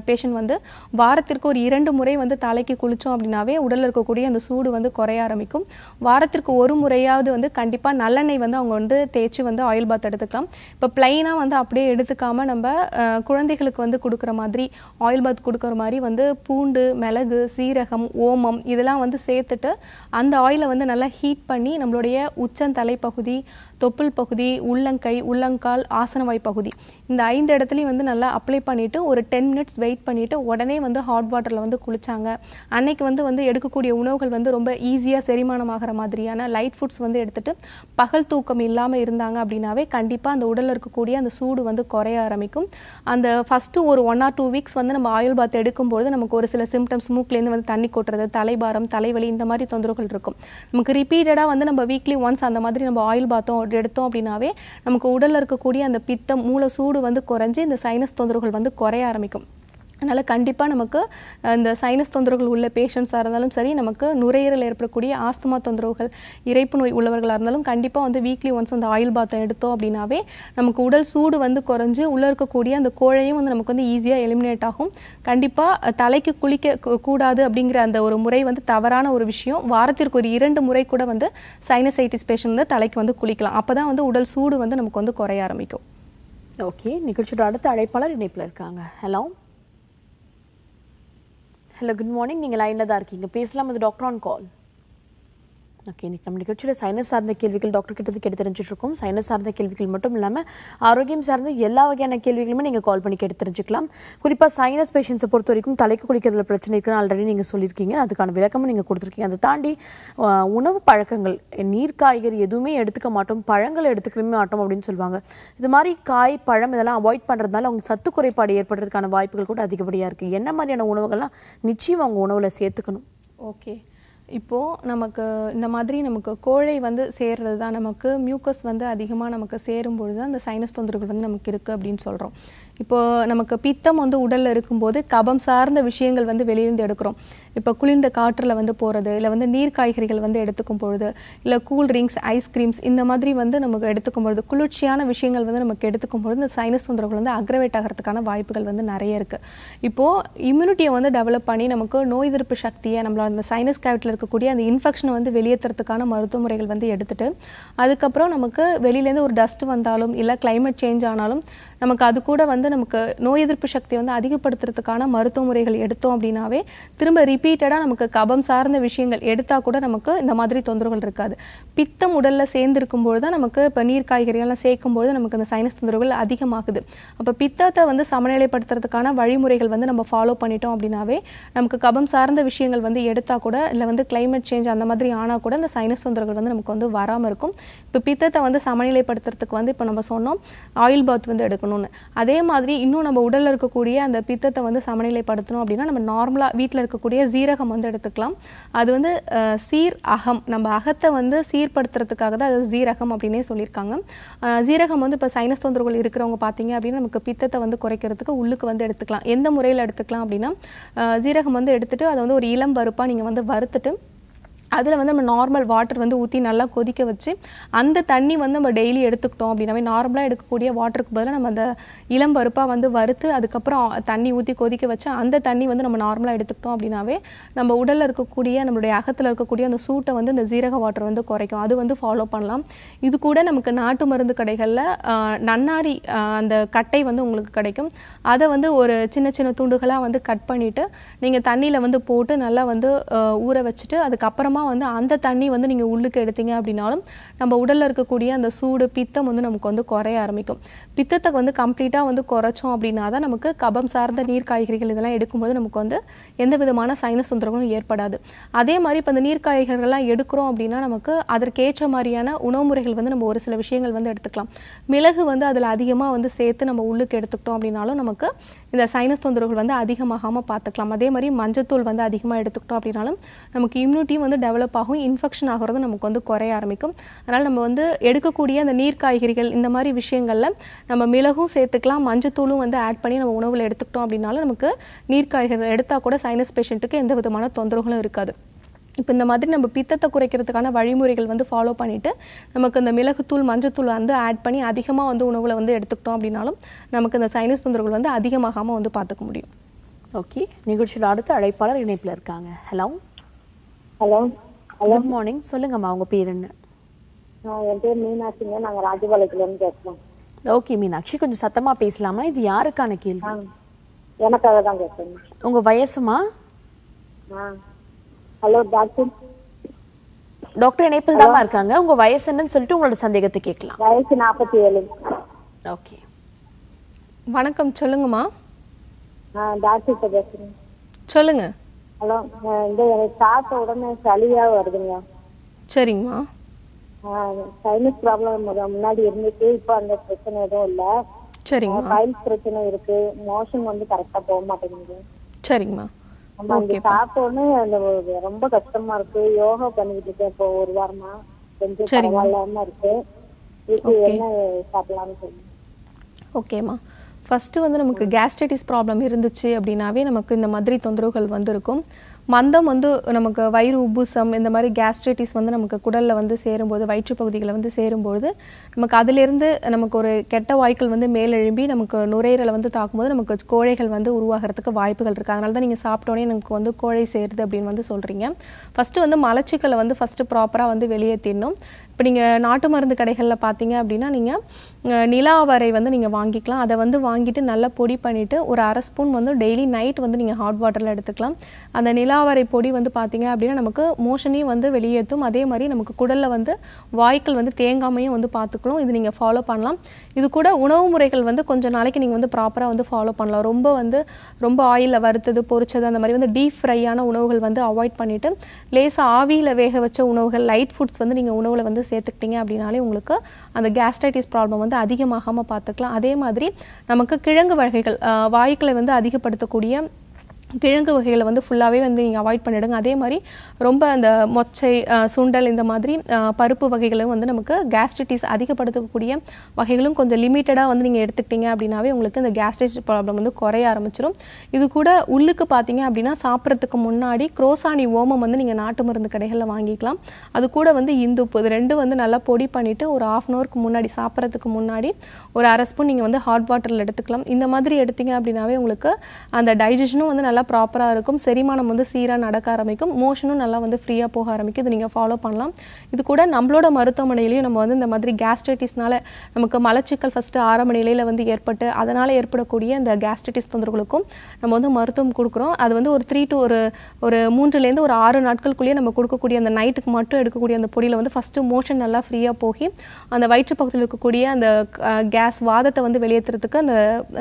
பேஷண்ட் வந்து வாரத்திற்கு ஒரு இரண்டு முறை வந்து தலைக்கு குளித்தோம் அப்படின்னாவே உடலில் இருக்கக்கூடிய அந்த சூடு வந்து குறைய ஆரம்பிக்கும். வாரத்திற்கு ஒரு முறையாவது வந்து கண்டிப்பாக நல்லெண்ணெய் வந்து அவங்க வந்து தேய்ச்சி வந்து ஆயில் பாத் எடுத்துக்கலாம். இப்போ பிளைனாக வந்து அப்படியே எடுத்துக்காமல் நம்ம குழந்தைகளுக்கு வந்து கொடுக்குற மாதிரி ஆயில் பாத் கொடுக்குற மாதிரி வந்து பூண்டு மிளகு சீரகம் ஓமம் இதெல்லாம் வந்து சேர்த்துட்டு அந்த ஆயிலை வந்து நல்லா ஹீட் பண்ணி நம்மளுடைய உச்சந்தலை பகுதி தொப்புள் பகுதி உள்ளங்கை உள்ளங்கால் ஆசனவாய் பகுதி. இந்த ஐந்து இடத்துலையும் வந்து நல்லா அப்ளை பண்ணிவிட்டு ஒரு டென் மினிட்ஸ் வெயிட் பண்ணிவிட்டு உடனே வந்து ஹாட் வாட்டரில் வந்து குளித்தாங்க அன்னைக்கு வந்து வந்து எடுக்கக்கூடிய உணவுகள் வந்து ரொம்ப ஈஸியாக செரிமானமாகிற மாதிரியான லைட் ஃபுட்ஸ் வந்து எடுத்துகிட்டு பகல் தூக்கம் இல்லாமல் இருந்தாங்க அப்படின்னாவே கண்டிப்பாக அந்த உடலில் இருக்கக்கூடிய அந்த சூடு வந்து குறைய ஆரம்பிக்கும். அந்த ஃபஸ்ட்டு ஒரு ஒன் ஆர் டூ வீக்ஸ் வந்து நம்ம ஆயுள் பாத் எடுக்கும்போது நமக்கு ஒரு சில சிம்டம்ஸ் மூக்கிலேருந்து வந்து தண்ணி கொட்டுறது தலைபாரம் தலைவலி இந்த மாதிரி தொந்தரவுகள் இருக்கும். நமக்கு ரிப்பீட்டடாக வந்து நம்ம வீக்லி ஒன்ஸ் அந்த மாதிரி நம்ம ஆயில் பாத்தோம் எடுத்தோம் அப்படின்னாவே நமக்கு உடலில் இருக்கக்கூடிய அந்த பித்தம் மூல சூடு வந்து குறைஞ்சி இந்த சைனஸ் தொந்தரவுகள் வந்து குறைய ஆரம்பிக்கும். அதனால் கண்டிப்பாக நமக்கு இந்த சைனஸ் தொந்தரவுகள் உள்ள பேஷண்ட்ஸாக இருந்தாலும் சரி நமக்கு நுரையீரல் ஏற்படக்கூடிய ஆஸ்துமா தொந்தரவுகள் இறைப்பு நோய் உள்ளவர்களாக இருந்தாலும் கண்டிப்பாக வந்து வீக்லி ஒன்ஸ் அந்த ஆயில் பாத்தம் எடுத்தோம் அப்படின்னாவே நமக்கு உடல் சூடு வந்து குறைஞ்சு உள்ளே இருக்கக்கூடிய அந்த கோழையும் வந்து நமக்கு வந்து ஈஸியாக எலிமினேட் ஆகும். கண்டிப்பாக தலைக்கு குளிக்க கூடாது அப்படிங்கிற அந்த ஒரு முறை வந்து தவறான ஒரு விஷயம். வாரத்திற்கு ஒரு இரண்டு முறை கூட வந்து சைனசைட்டிஸ் பேஷண்ட் வந்து தலைக்கு வந்து குளிக்கலாம். அப்போ தான் வந்து உடல் சூடு வந்து நமக்கு வந்து குறைய ஆரம்பிக்கும். ஓகே நிகழ்ச்சியோட அடுத்த அழைப்பாளர் இணைப்பில் இருக்காங்க. ஹலோ ஹலோ குட் மார்னிங் நீங்கள் லைனில் தான் இருக்கீங்க. பேசலாம் அது டாக்டர் ஆன் கால் ஓகே இன்னைக்கு நம்ம நிகழ்ச்சியில் சைனஸ் சார்ந்த கேள்விகள் டாக்டர் கிட்ட கேட்டு தெரிஞ்சிட்ருக்கோம் சைனஸ் சார்ந்த கேள்விகள் மட்டும் இல்லாமல் ஆரோக்கியம் சார்ந்த எல்லா வகையான கேள்விகளுமே நீங்கள் கால் பண்ணி கேட்டு தெரிஞ்சுக்கலாம். குறிப்பாக சைனஸ் பேஷண்ட்ஸை பொறுத்த வரைக்கும் தலைக்கு குடிக்கிறதுல பிரச்சனை இருக்குன்னு ஆல்ரெடி நீங்கள் சொல்லியிருக்கீங்க. அதுக்கான விளக்கமும் நீங்கள் கொடுத்துருக்கீங்க. அதை தாண்டி உணவு பழக்கங்கள் நீர் காய்கறி எதுவுமே எடுத்துக்க மாட்டோம். பழங்கள் எடுத்துக்கவே மாட்டோம் அப்படின்னு சொல்லுவாங்க. இது மாதிரி காய் பழம் இதெல்லாம் அவாய்ட் பண்ணுறதுனால அவங்க சத்து குறைபாடு ஏற்படுறதுக்கான வாய்ப்புகள் கூட அதிகப்படியாக இருக்குது என்ன மாதிரியான உணவுகள்லாம் நிச்சயம் அவங்க உணவில் சேர்த்துக்கணும். ஓகே இப்போது நமக்கு இந்த மாதிரி நமக்கு கோழை வந்து சேர்றது தான் நமக்கு மியூக்கஸ் வந்து அதிகமாக நமக்கு சேரும் பொழுது அந்த சைனஸ் தொந்தரவுகள் வந்து நமக்கு இருக்குது அப்படின்னு சொல்கிறோம் இப்போது நமக்கு பித்தம் வந்து உடலில் இருக்கும்போது கபம் சார்ந்த விஷயங்கள் வந்து வெளியிருந்து எடுக்கிறோம். இப்போ குளிர்ந்த காற்றில் வந்து போகிறது இல்லை வந்து நீர் காய்கறிகள் வந்து எடுத்துக்கும் பொழுது இல்லை கூல் ட்ரிங்க்ஸ் ஐஸ்கிரீம்ஸ் இந்த மாதிரி வந்து நமக்கு எடுத்துக்கும் பொழுது குளிர்ச்சியான விஷயங்கள் வந்து நமக்கு எடுத்துக்கும் பொழுது இந்த சைனஸ் தொந்தரவுகள் வந்து அக்ரவேட் ஆகிறதுக்கான வாய்ப்புகள் வந்து நிறைய இருக்குது இப்போது இம்யூனிட்டியை வந்து டெவலப் பண்ணி நமக்கு நோய் எதிர்ப்பு சக்தியை நம்மளோட அந்த சைனஸ் கேவிட்டில் இருக்கக்கூடிய அந்த இன்ஃபெக்ஷனை வந்து வெளியேற்றுறதுக்கான மருத்துவ முறைகள் வந்து எடுத்துகிட்டு அதுக்கப்புறம் நமக்கு வெளியிலேருந்து ஒரு டஸ்ட் வந்தாலும் இல்லை கிளைமேட் சேஞ்ச் ஆனாலும் நமக்கு அது கூட வந்து நமக்கு நோய் எதிர்ப்பு சக்தியை வந்து அதிகப்படுத்துறதுக்கான மருத்துவ முறைகள் எடுத்தோம் அப்படின்னாவே திரும்ப ரிப்பீட்டடாக நமக்கு கபம் சார்ந்த விஷயங்கள் எடுத்தால் கூட நமக்கு இந்த மாதிரி தொந்தரவுகள் இருக்காது. பித்தம் உடலில் சேர்ந்துருக்கும் பொழுது தான் நமக்கு இப்போ நீர் காய்கறிகள்லாம் சேர்க்கும் பொழுது நமக்கு அந்த சைனஸ் தொந்தரவுகள் அதிகமாகுது. அப்போ பித்தத்தை வந்து சமநிலைப்படுத்துறதுக்கான வழிமுறைகள் வந்து நம்ம ஃபாலோ பண்ணிட்டோம் அப்படின்னாவே நமக்கு கபம் சார்ந்த விஷயங்கள் வந்து எடுத்தால் கூட இல்லை வந்து கிளைமேட் சேஞ்ச் அந்த மாதிரி ஆனால் கூட இந்த சைனஸ் தொந்தரவுகள் வந்து நமக்கு வந்து வராமல் இருக்கும். இப்போ பித்தத்தை வந்து சமநிலைப்படுத்துறதுக்கு வந்து இப்போ நம்ம சொன்னோம் ஆயில் பாத் வந்து எடுக்கணும். எடுக்கணும்னு அதே மாதிரி இன்னும் நம்ம உடலில் இருக்கக்கூடிய அந்த பித்தத்தை வந்து சமநிலைப்படுத்தணும் அப்படின்னா நம்ம நார்மலாக வீட்டில் இருக்கக்கூடிய ஜீரகம் வந்து எடுத்துக்கலாம். அது வந்து சீர் அகம். நம்ம அகத்தை வந்து சீர்படுத்துறதுக்காக தான் அது ஜீரகம் அப்படின்னே சொல்லியிருக்காங்க. சீரகம் ஜீரகம் வந்து இப்போ சைனஸ் தொந்தரவுகள் இருக்கிறவங்க பார்த்தீங்க அப்படின்னா நமக்கு பித்தத்தை வந்து குறைக்கிறதுக்கு உள்ளுக்கு வந்து எடுத்துக்கலாம். எந்த முறையில் எடுத்துக்கலாம் அப்படின்னா சீரகம் ஜீரகம் வந்து எடுத்துட்டு அதை வந்து ஒரு இளம் வறுப்பாக நீங்கள் வந்து வறுத்துட்டு அதில் வந்து நம்ம நார்மல் வாட்டர் வந்து ஊற்றி நல்லா கொதிக்க வச்சு அந்த தண்ணி வந்து நம்ம டெய்லி எடுத்துக்கிட்டோம் அப்படின்னாவே நார்மலாக எடுக்கக்கூடிய வாட்டருக்கு பதிலாக நம்ம அந்த இளம் பருப்பாக வந்து வறுத்து அதுக்கப்புறம் தண்ணி ஊற்றி கொதிக்க வச்சு அந்த தண்ணி வந்து நம்ம நார்மலாக எடுத்துக்கிட்டோம் அப்படின்னாவே நம்ம உடலில் இருக்கக்கூடிய நம்மளுடைய அகத்தில் இருக்கக்கூடிய அந்த சூட்டை வந்து இந்த ஜீரக வாட்டர் வந்து குறைக்கும். அது வந்து ஃபாலோ பண்ணலாம். இது கூட நமக்கு நாட்டு மருந்து கடைகளில் நன்னாரி அந்த கட்டை வந்து உங்களுக்கு கிடைக்கும். அதை வந்து ஒரு சின்ன சின்ன துண்டுகளாக வந்து கட் பண்ணிவிட்டு நீங்கள் தண்ணியில் வந்து போட்டு நல்லா வந்து ஊற வச்சுட்டு அதுக்கப்புறம் வந்து அந்த தண்ணி வந்து நீங்கள் உள்ளுக்கு எடுத்தீங்க அப்படின்னாலும் நம்ம உடலில் இருக்கக்கூடிய அந்த சூடு பித்தம் வந்து நமக்கு வந்து குறைய ஆரம்பிக்கும். பித்தத்தை வந்து கம்ப்ளீட்டாக வந்து குறைச்சோம் அப்படின்னா தான் நமக்கு கபம் சார்ந்த நீர் காய்கறிகள் இதெல்லாம் எடுக்கும்போது நமக்கு வந்து எந்த விதமான சைனஸ் தொந்தரவும் ஏற்படாது. அதே மாதிரி இப்போ இந்த நீர் காய்கறிகள்லாம் எடுக்கிறோம் அப்படின்னா நமக்கு அதற்கேற்ற மாதிரியான உணவு முறைகள் வந்து நம்ம ஒரு சில விஷயங்கள் வந்து எடுத்துக்கலாம். மிளகு வந்து அதில் அதிகமாக வந்து சேர்த்து நம்ம உள்ளுக்கு எடுத்துக்கிட்டோம் அப்படின்னாலும் நமக்கு இந்த சைனஸ் தொந்தரவுகள் வந்து அதிகமாகாமல் பார்த்துக்கலாம். அதே மாதிரி மஞ்சத்தூள் வந்து அதிகமாக எடுத்துக்கிட்டோம் அப்படின்னாலும் நமக்கு இம்யூனிட்டியும் வந்து டெவலப் ஆகும். இன்ஃபெக்ஷன் ஆகிறது நமக்கு வந்து குறைய ஆரம்பிக்கும். அதனால் நம்ம வந்து எடுக்கக்கூடிய அந்த நீர் காய்கறிகள் இந்த மாதிரி விஷயங்களில் நம்ம மிளகும் சேர்த்துக்கலாம். மஞ்சத்தூளும் வந்து ஆட் பண்ணி நம்ம உணவில் எடுத்துக்கிட்டோம் அப்படின்னாலும் நமக்கு நீர் காய்கறிகள் எடுத்தால் கூட சைனஸ் பேஷண்ட்டுக்கு எந்த விதமான தொந்தரவுகளும் இருக்காது. இப்போ இந்த மாதிரி நம்ம பித்தத்தை குறைக்கிறதுக்கான வழிமுறைகள் வந்து ஃபாலோ பண்ணிட்டு நமக்கு இந்த மிளகுத்தூள் மஞ்சத்தூள் வந்து ஆட் பண்ணி அதிகமாக வந்து உணவில் வந்து எடுத்துக்கிட்டோம் அப்படின்னாலும் நமக்கு இந்த சைனஸ் தொந்தரவுகள் வந்து அதிகமாகாமல் வந்து பார்த்துக்க முடியும். ஓகே நிகழ்ச்சியோட அடுத்த அழைப்பாளர் இணைப்பில் இருக்காங்க. ஹலோ ஹலோ குட் மார்னிங் சொல்லுங்கம்மா உங்க பேர் என்ன? நான் என் பேர் மீனாட்சிங்க. நாங்க ராஜபாளையத்துல இருந்து பேசுறோம். ஓகே மீனாட்சி. கொஞ்சம் சத்தமா பேசலாமா? இது யாருக்கான கேள்வி? எனக்காக தான் பேசுறேன். உங்க வயசுமா? ஆ. ஹலோ டாக்டர் டாக்டர் இணைப்பில் தாம்மா இருக்காங்க. உங்க வயசு என்னன்னு சொல்லிட்டு உங்களோட சந்தேகத்தை கேட்கலாம். வயசு நாற்பத்தி ஏழு ஓகே வணக்கம். சொல்லுங்கம்மா. டாக்டர் கிட்ட பேசுறேன். சொல்லுங்க. ஹலோ இந்த எனக்கு சாப்பிட்ட உடனே சளியா வருதுங்க. சரிங்கம்மா. சைனஸ் ப்ராப்ளம் முன்னாடி இருந்துச்சு இப்போ அந்த பிரச்சனை எதுவும் இல்லை. சரிங்கம்மா. பைல்ஸ் பிரச்சனை இருக்கு. மோஷன் வந்து கரெக்டா போக மாட்டேங்குது. சரிங்கம்மா. நம்ம அந்த சாப்பிட்ட உடனே அந்த ஒரு- ரொம்ப கஷ்டமா இருக்கு. யோகா பண்ணிக்கிட்டு இருக்கேன் இப்போ ஒரு வாரமா. கொஞ்சம். பரவாயில்லாம இருக்கு. என்ன சாப்பிடலாம்னு சொல்லுங்க ஓகேம்மா ஃபஸ்ட்டு வந்து நமக்கு கேஸ்ட்ரைட்டிஸ் ப்ராப்ளம் இருந்துச்சு அப்படின்னாவே நமக்கு இந்த மாதிரி தொந்தரவுகள் வந்திருக்கும். மந்தம் வந்து நமக்கு வயிறு உப்புசம் இந்த மாதிரி கேஸ்ட்ரைட்டிஸ் வந்து நமக்கு குடலில் வந்து சேரும்போது வயிற்று பகுதிகளை வந்து சேரும்போது நமக்கு அதிலிருந்து நமக்கு ஒரு கெட்ட வாய்க்கள் வந்து மேலெழும்பி நமக்கு நுரையீரலை வந்து தாக்கும்போது நமக்கு கோழைகள் வந்து உருவாகிறதுக்கு வாய்ப்புகள் இருக்குது அதனால தான் நீங்கள் சாப்பிட்டோன்னே நமக்கு வந்து கோழை சேருது அப்படின்னு வந்து சொல்கிறீங்க ஃபஸ்ட்டு வந்து மலச்சிக்கலை வந்து ஃபஸ்ட்டு ப்ராப்பராக வந்து வெளியேற்றிடணும் இப்போ நீங்கள் நாட்டு மருந்து கடைகளில் பார்த்தீங்க அப்படின்னா நீங்கள் நிலாவரை வந்து நீங்கள் வாங்கிக்கலாம். அதை வந்து வாங்கிட்டு நல்லா பொடி பண்ணிவிட்டு ஒரு அரை ஸ்பூன் வந்து டெய்லி நைட் வந்து நீங்கள் ஹாட் வாட்டரில் எடுத்துக்கலாம். அந்த நிலாவரை பொடி வந்து பார்த்தீங்க அப்படின்னா நமக்கு மோஷனையும் வந்து வெளியேற்றும். அதே மாதிரி நமக்கு குடலில் வந்து வாய்க்கள் வந்து தேங்காமையும் வந்து பார்த்துக்கணும் இது நீங்கள் ஃபாலோ பண்ணலாம். இது கூட உணவு முறைகள் வந்து கொஞ்சம் நாளைக்கு நீங்கள் வந்து ப்ராப்பராக வந்து ஃபாலோ பண்ணலாம். ரொம்ப வந்து ரொம்ப ஆயிலில் வறுத்தது பொரிச்சது அந்த மாதிரி வந்து டீப் ஃப்ரையான உணவுகள் வந்து அவாய்ட் பண்ணிவிட்டு லேசாக ஆவியில் வேக வச்ச உணவுகள் லைட் ஃபுட்ஸ் வந்து நீங்கள் உணவில் வந்து சேர்த்துக்கிட்டீங்க அப்படின்னாலே உங்களுக்கு அந்த கேஸ்ட்ரைட்டிஸ் ப்ராப்ளம் வந்து அதிகமாகாமல் பார்த்துக்கலாம். அதே மாதிரி நமக்கு கிழங்கு வகைகள் வாயுக்களை வந்து அதிகப்படுத்தக்கூடிய கிழங்கு வகைகளை வந்து ஃபுல்லாகவே வந்து நீங்கள் அவாய்ட் பண்ணிடுங்க. அதே மாதிரி ரொம்ப அந்த மொச்சை சுண்டல் இந்த மாதிரி பருப்பு வகைகளும் வந்து நமக்கு கேஸ்ட்ரிட்டிஸ் அதிகப்படுத்தக்கூடிய வகைகளும் கொஞ்சம் லிமிட்டடாக வந்து நீங்கள் எடுத்துக்கிட்டீங்க அப்படின்னாவே உங்களுக்கு இந்த கேஸ்ட்ரைட்டிஸ் ப்ராப்ளம் வந்து குறைய ஆரம்பிச்சிடும் இது கூட உள்ளுக்கு பார்த்தீங்க அப்படின்னா சாப்பிட்றதுக்கு முன்னாடி குரோசானி ஓமம் வந்து நீங்கள் நாட்டு மருந்து கடைகளில் வாங்கிக்கலாம். அது கூட வந்து இந்துப்பு இது ரெண்டும் வந்து நல்லா பொடி பண்ணிவிட்டு ஒரு ஆஃப் அன் ஹவருக்கு முன்னாடி சாப்பிட்றதுக்கு முன்னாடி ஒரு அரை ஸ்பூன் நீங்கள் வந்து ஹாட் வாட்டரில் எடுத்துக்கலாம். இந்த மாதிரி எடுத்தீங்க அப்படின்னாவே உங்களுக்கு அந்த டைஜஷனும் வந்து நல்லா ப்ராப்பராக இருக்கும். செரிமானம் வந்து சீராக நடக்க ஆரம்பிக்கும். மோஷனும் நல்லா வந்து ஃப்ரீயாக போக ஆரம்பிக்கும். இது நீங்கள் ஃபாலோ பண்ணலாம். இது கூட நம்மளோட மருத்துவமனையிலையும் நம்ம வந்து இந்த மாதிரி கேஸ்ட்ரைட்டிஸ்னால நமக்கு மலச்சிக்கல் ஃபஸ்ட்டு ஆரம்ப நிலையில் வந்து ஏற்பட்டு அதனால் ஏற்படக்கூடிய இந்த கேஸ்ட்ரைட்டிஸ் தொந்தரவுகளுக்கும் நம்ம வந்து மருத்துவம் கொடுக்குறோம். அது வந்து ஒரு த்ரீ டு ஒரு ஒரு மூன்றுலேருந்து ஒரு ஆறு நாட்களுக்குள்ளேயே நம்ம கொடுக்கக்கூடிய அந்த நைட்டுக்கு மட்டும் எடுக்கக்கூடிய அந்த பொடியில் வந்து ஃபஸ்ட்டு மோஷன் நல்லா ஃப்ரீயாக போகி அந்த வயிற்று பக்கத்தில் இருக்கக்கூடிய அந்த கேஸ் வாதத்தை வந்து வெளியேற்றுறதுக்கு அந்த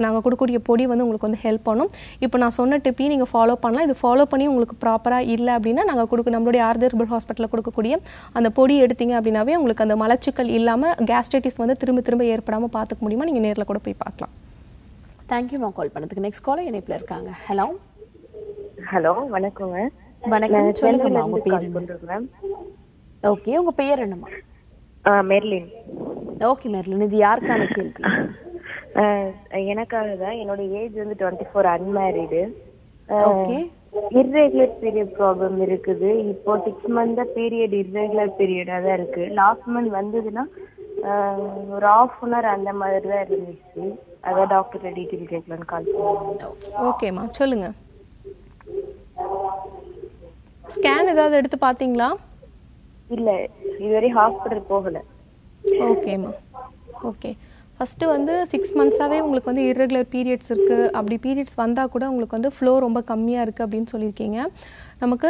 நாங்கள் கொடுக்கக்கூடிய பொடி வந்து உங்களுக்கு வந்து ஹெல்ப் பண்ணும். இப்போ நான் சொன்ன டிப்பையும் நீங்கள் ஃபாலோ பண்ணலாம். இது ஃபாலோ பண்ணி உங்களுக்கு ப்ராப்பராக இல்லை அப்படின்னா நாங்கள் கொடுக்க நம்மளுடைய ஆர்தர்பல் ஹாஸ்பிட்டலில் கொடுக்கக்கூடிய அந்த பொடி எடுத்தீங்க அப்படின்னாவே உங்களுக்கு அந்த மலச்சிக்கல் இல்லாமல் கேஸ்ட்ரைட்டிஸ் வந்து திரும்ப திரும்ப ஏற்படாமல் பார்த்துக்க முடியுமா? நீங்கள் நேரில் கூட போய் பார்க்கலாம். தேங்க்யூமா கால் பண்ணதுக்கு நெக்ஸ்ட் காலர் இணைப்பில் இருக்காங்க. ஹலோ ஹலோ வணக்கங்க. வணக்கம். சொல்லுங்கம்மா சென்னையில உங்க இருந்து பேர் கால் ஓகே உங்க பெயர் என்னம்மா? மெர்லின். Okay Merlin. இது யாருக்கான கேள்வி? எனக்காக தான். என்னோட ஏஜ் வந்து twenty four unmarried irregular period problem இருக்குது. இப்போ சிக்ஸ் மந்த் பீரியட் இர்ரெகுலர் பீரியடா தான் இருக்கு. லாஸ்ட் மந்த் வந்ததுன்னா ஒரு ஆஃப் அன் அந்த மாதிரி தான் இருந்துச்சு. அதான் டாக்டர் டீட்டெயில் கேட்கலான்னு கால் பண்ணேன். ஓகேம்மா சொல்லுங்க. ஸ்கேன் ஏதாவது எடுத்து பார்த்தீங்களா? இல்ல இதுவரை ஹாஸ்பிட்டல் போகல. ஓகேம்மா ஓகே. ஃபஸ்ட்டு வந்து சிக்ஸ் மந்த்ஸாகவே உங்களுக்கு வந்து இர்ரெகுலர் பீரியட்ஸ் இருக்குது அப்படி பீரியட்ஸ் வந்தால் கூட உங்களுக்கு வந்து ஃப்ளோ ரொம்ப கம்மியாக இருக்குது அப்படின்னு சொல்லியிருக்கீங்க. நமக்கு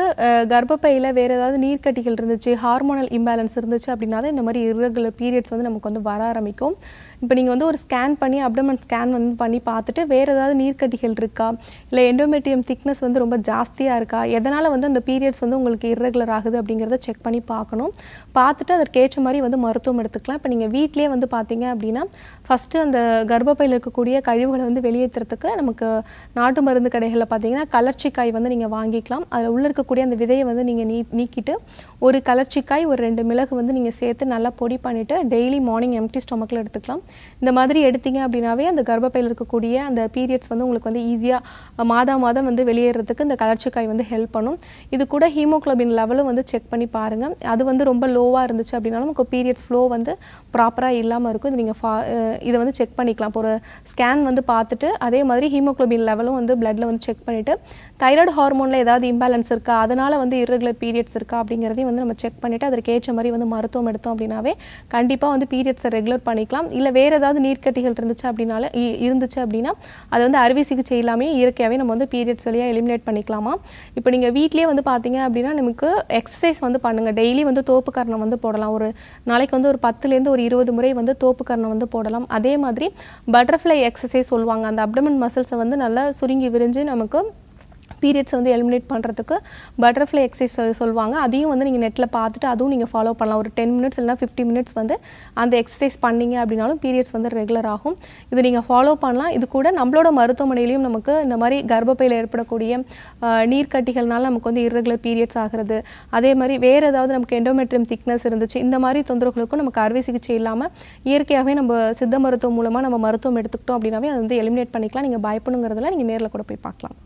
கர்ப்பப்பையில் வேறு ஏதாவது நீர்க்கட்டிகள் இருந்துச்சு ஹார்மோனல் இம்பேலன்ஸ் இருந்துச்சு அப்படின்னா தான் இந்த மாதிரி இரகுலர் பீரியட்ஸ் வந்து நமக்கு வந்து வர ஆரம்பிக்கும். இப்போ நீங்கள் வந்து ஒரு ஸ்கேன் பண்ணி அப்டமன் ஸ்கேன் வந்து பண்ணி பார்த்துட்டு வேறு ஏதாவது நீர்க்கட்டிகள் இருக்கா? இல்லை எண்டோமெட்ரியம் திக்னஸ் வந்து ரொம்ப ஜாஸ்தியாக இருக்கா? எதனால் வந்து அந்த பீரியட்ஸ் வந்து உங்களுக்கு இரகுலர் ஆகுது அப்படிங்கிறத செக் பண்ணி பார்க்கணும். பார்த்துட்டு அதற்கேற்ற மாதிரி வந்து மருத்துவம் எடுத்துக்கலாம். இப்போ நீங்கள் வீட்டிலே வந்து பார்த்தீங்க அப்படின்னா ஃபஸ்ட்டு அந்த கர்ப்பப்பையில் இருக்கக்கூடிய கழிவுகளை வந்து வெளியேற்றுறதுக்கு நமக்கு நாட்டு மருந்து கடைகளில் பார்த்தீங்கன்னா கலர்ச்சிக்காய் வந்து நீங்கள் வாங்கிக்கலாம். அதில் உள்ள இருக்கக்கூடிய அந்த விதையை வந்து நீங்கள் நீ நீக்கிட்டு ஒரு கலர்ச்சிக்காய் ஒரு ரெண்டு மிளகு வந்து நீங்கள் சேர்த்து நல்லா பொடி பண்ணிவிட்டு டெய்லி மார்னிங் எம்டி ஸ்டொமக்கில் எடுத்துக்கலாம். இந்த மாதிரி எடுத்தீங்க அப்படின்னாவே அந்த கர்ப்பப்பையில் இருக்கக்கூடிய அந்த பீரியட்ஸ் வந்து உங்களுக்கு வந்து ஈஸியாக மாதா மாதம் வந்து வெளியேறதுக்கு இந்த கலர்ச்சிக்காய் வந்து ஹெல்ப் பண்ணும். இது கூட ஹீமோகுளோபின் லெவலும் வந்து செக் பண்ணி பாருங்கள் அது வந்து ரொம்ப லோவாக இருந்துச்சு அப்படின்னாலும் நமக்கு பீரியட்ஸ் ஃப்ளோ வந்து ப்ராப்பராக இல்லாமல் இருக்கும். இது நீங்கள் ஃபா இதை வந்து செக் பண்ணிக்கலாம். இப்போ ஒரு ஸ்கேன் வந்து பார்த்துட்டு அதே மாதிரி ஹீமோக்ளோபின் லெவலும் வந்து பிளட்டில் வந்து செக் பண்ணிவிட்டு தைராய்டு ஹார்மோனில் ஏதாவது இம்பேலன்ஸ் இருக்கா? அதனால் வந்து இர்ரெகுலர் பீரியட்ஸ் இருக்கா? அப்படிங்கிறதையும் வந்து நம்ம செக் பண்ணிவிட்டு அதற்கு ஏற்ற மாதிரி வந்து மருத்துவம் எடுத்தோம் அப்படின்னாவே கண்டிப்பாக வந்து பீரியட்ஸை ரெகுலர் பண்ணிக்கலாம். இல்லை வேறு ஏதாவது நீர்க்கட்டிகள் இருந்துச்சு அப்படின்னால இ- இருந்துச்சு அப்படின்னா அது வந்து அறுவை சிகிச்சை இல்லாமல் இயற்கையாகவே நம்ம வந்து பீரியட்ஸ் வழியாக எலிமினேட் பண்ணிக்கலாமா? இப்போ நீங்கள் வீட்லேயே வந்து பார்த்தீங்க அப்படின்னா நமக்கு எக்ஸசைஸ் வந்து பண்ணுங்கள் டெய்லி வந்து தோப்பு கரணம் வந்து போடலாம். ஒரு நாளைக்கு வந்து ஒரு பத்துலேருந்து ஒரு இருபது முறை வந்து தோப்பு கரணம் வந்து போடலாம். அதே மாதிரி பட்டர்ஃப்ளை எக்ஸசைஸ் சொல்லுவாங்க. அந்த அப்டமன் மசில்ஸை வந்து நல்லா சுருங்கி விரிஞ்சு நமக்கு பீரியட்ஸ் வந்து எலிமினேட் பண்ணுறதுக்கு பட்டர்ஃப்ளை எக்ஸசைஸ் சொல்லுவாங்க. அதையும் வந்து நீங்கள் நெட்டில் பார்த்துட்டு அதுவும் நீங்கள் ஃபாலோ பண்ணலாம். ஒரு டென் மினிட்ஸ் இல்லைனா ஃபிஃப்டி மினிட்ஸ் வந்து அந்த எக்ஸசைஸ் பண்ணீங்க அப்படின்னாலும் பீரியட்ஸ் வந்து ரெகுலர் ஆகும். இது நீங்கள் ஃபாலோ பண்ணலாம். இது கூட நம்மளோட மருத்துவமனையிலையும் நமக்கு இந்த மாதிரி கர்ப்பப்பையில் ஏற்படக்கூடிய நீர்க்கட்டிகள்னால நமக்கு வந்து இரகுலர் பீரியட்ஸ் ஆகிறது. அதே மாதிரி வேறு ஏதாவது நமக்கு எண்டோமெட்ரியம் திக்னஸ் இருந்துச்சு. இந்த மாதிரி தொந்தரவுகளுக்கும் நமக்கு அறுவை சிகிச்சை இல்லாமல் இயற்கையாகவே நம்ம சித்த மருத்துவம் மூலமாக நம்ம மருத்துவம் எடுத்துக்கிட்டோம் அப்படின்னாவே அதை வந்து எலிமினேட் பண்ணிக்கலாம். நீங்கள் பயப்படணுங்கிறதுல நீங்கள் நேரில் கூட போய் பார்க்கலாம்.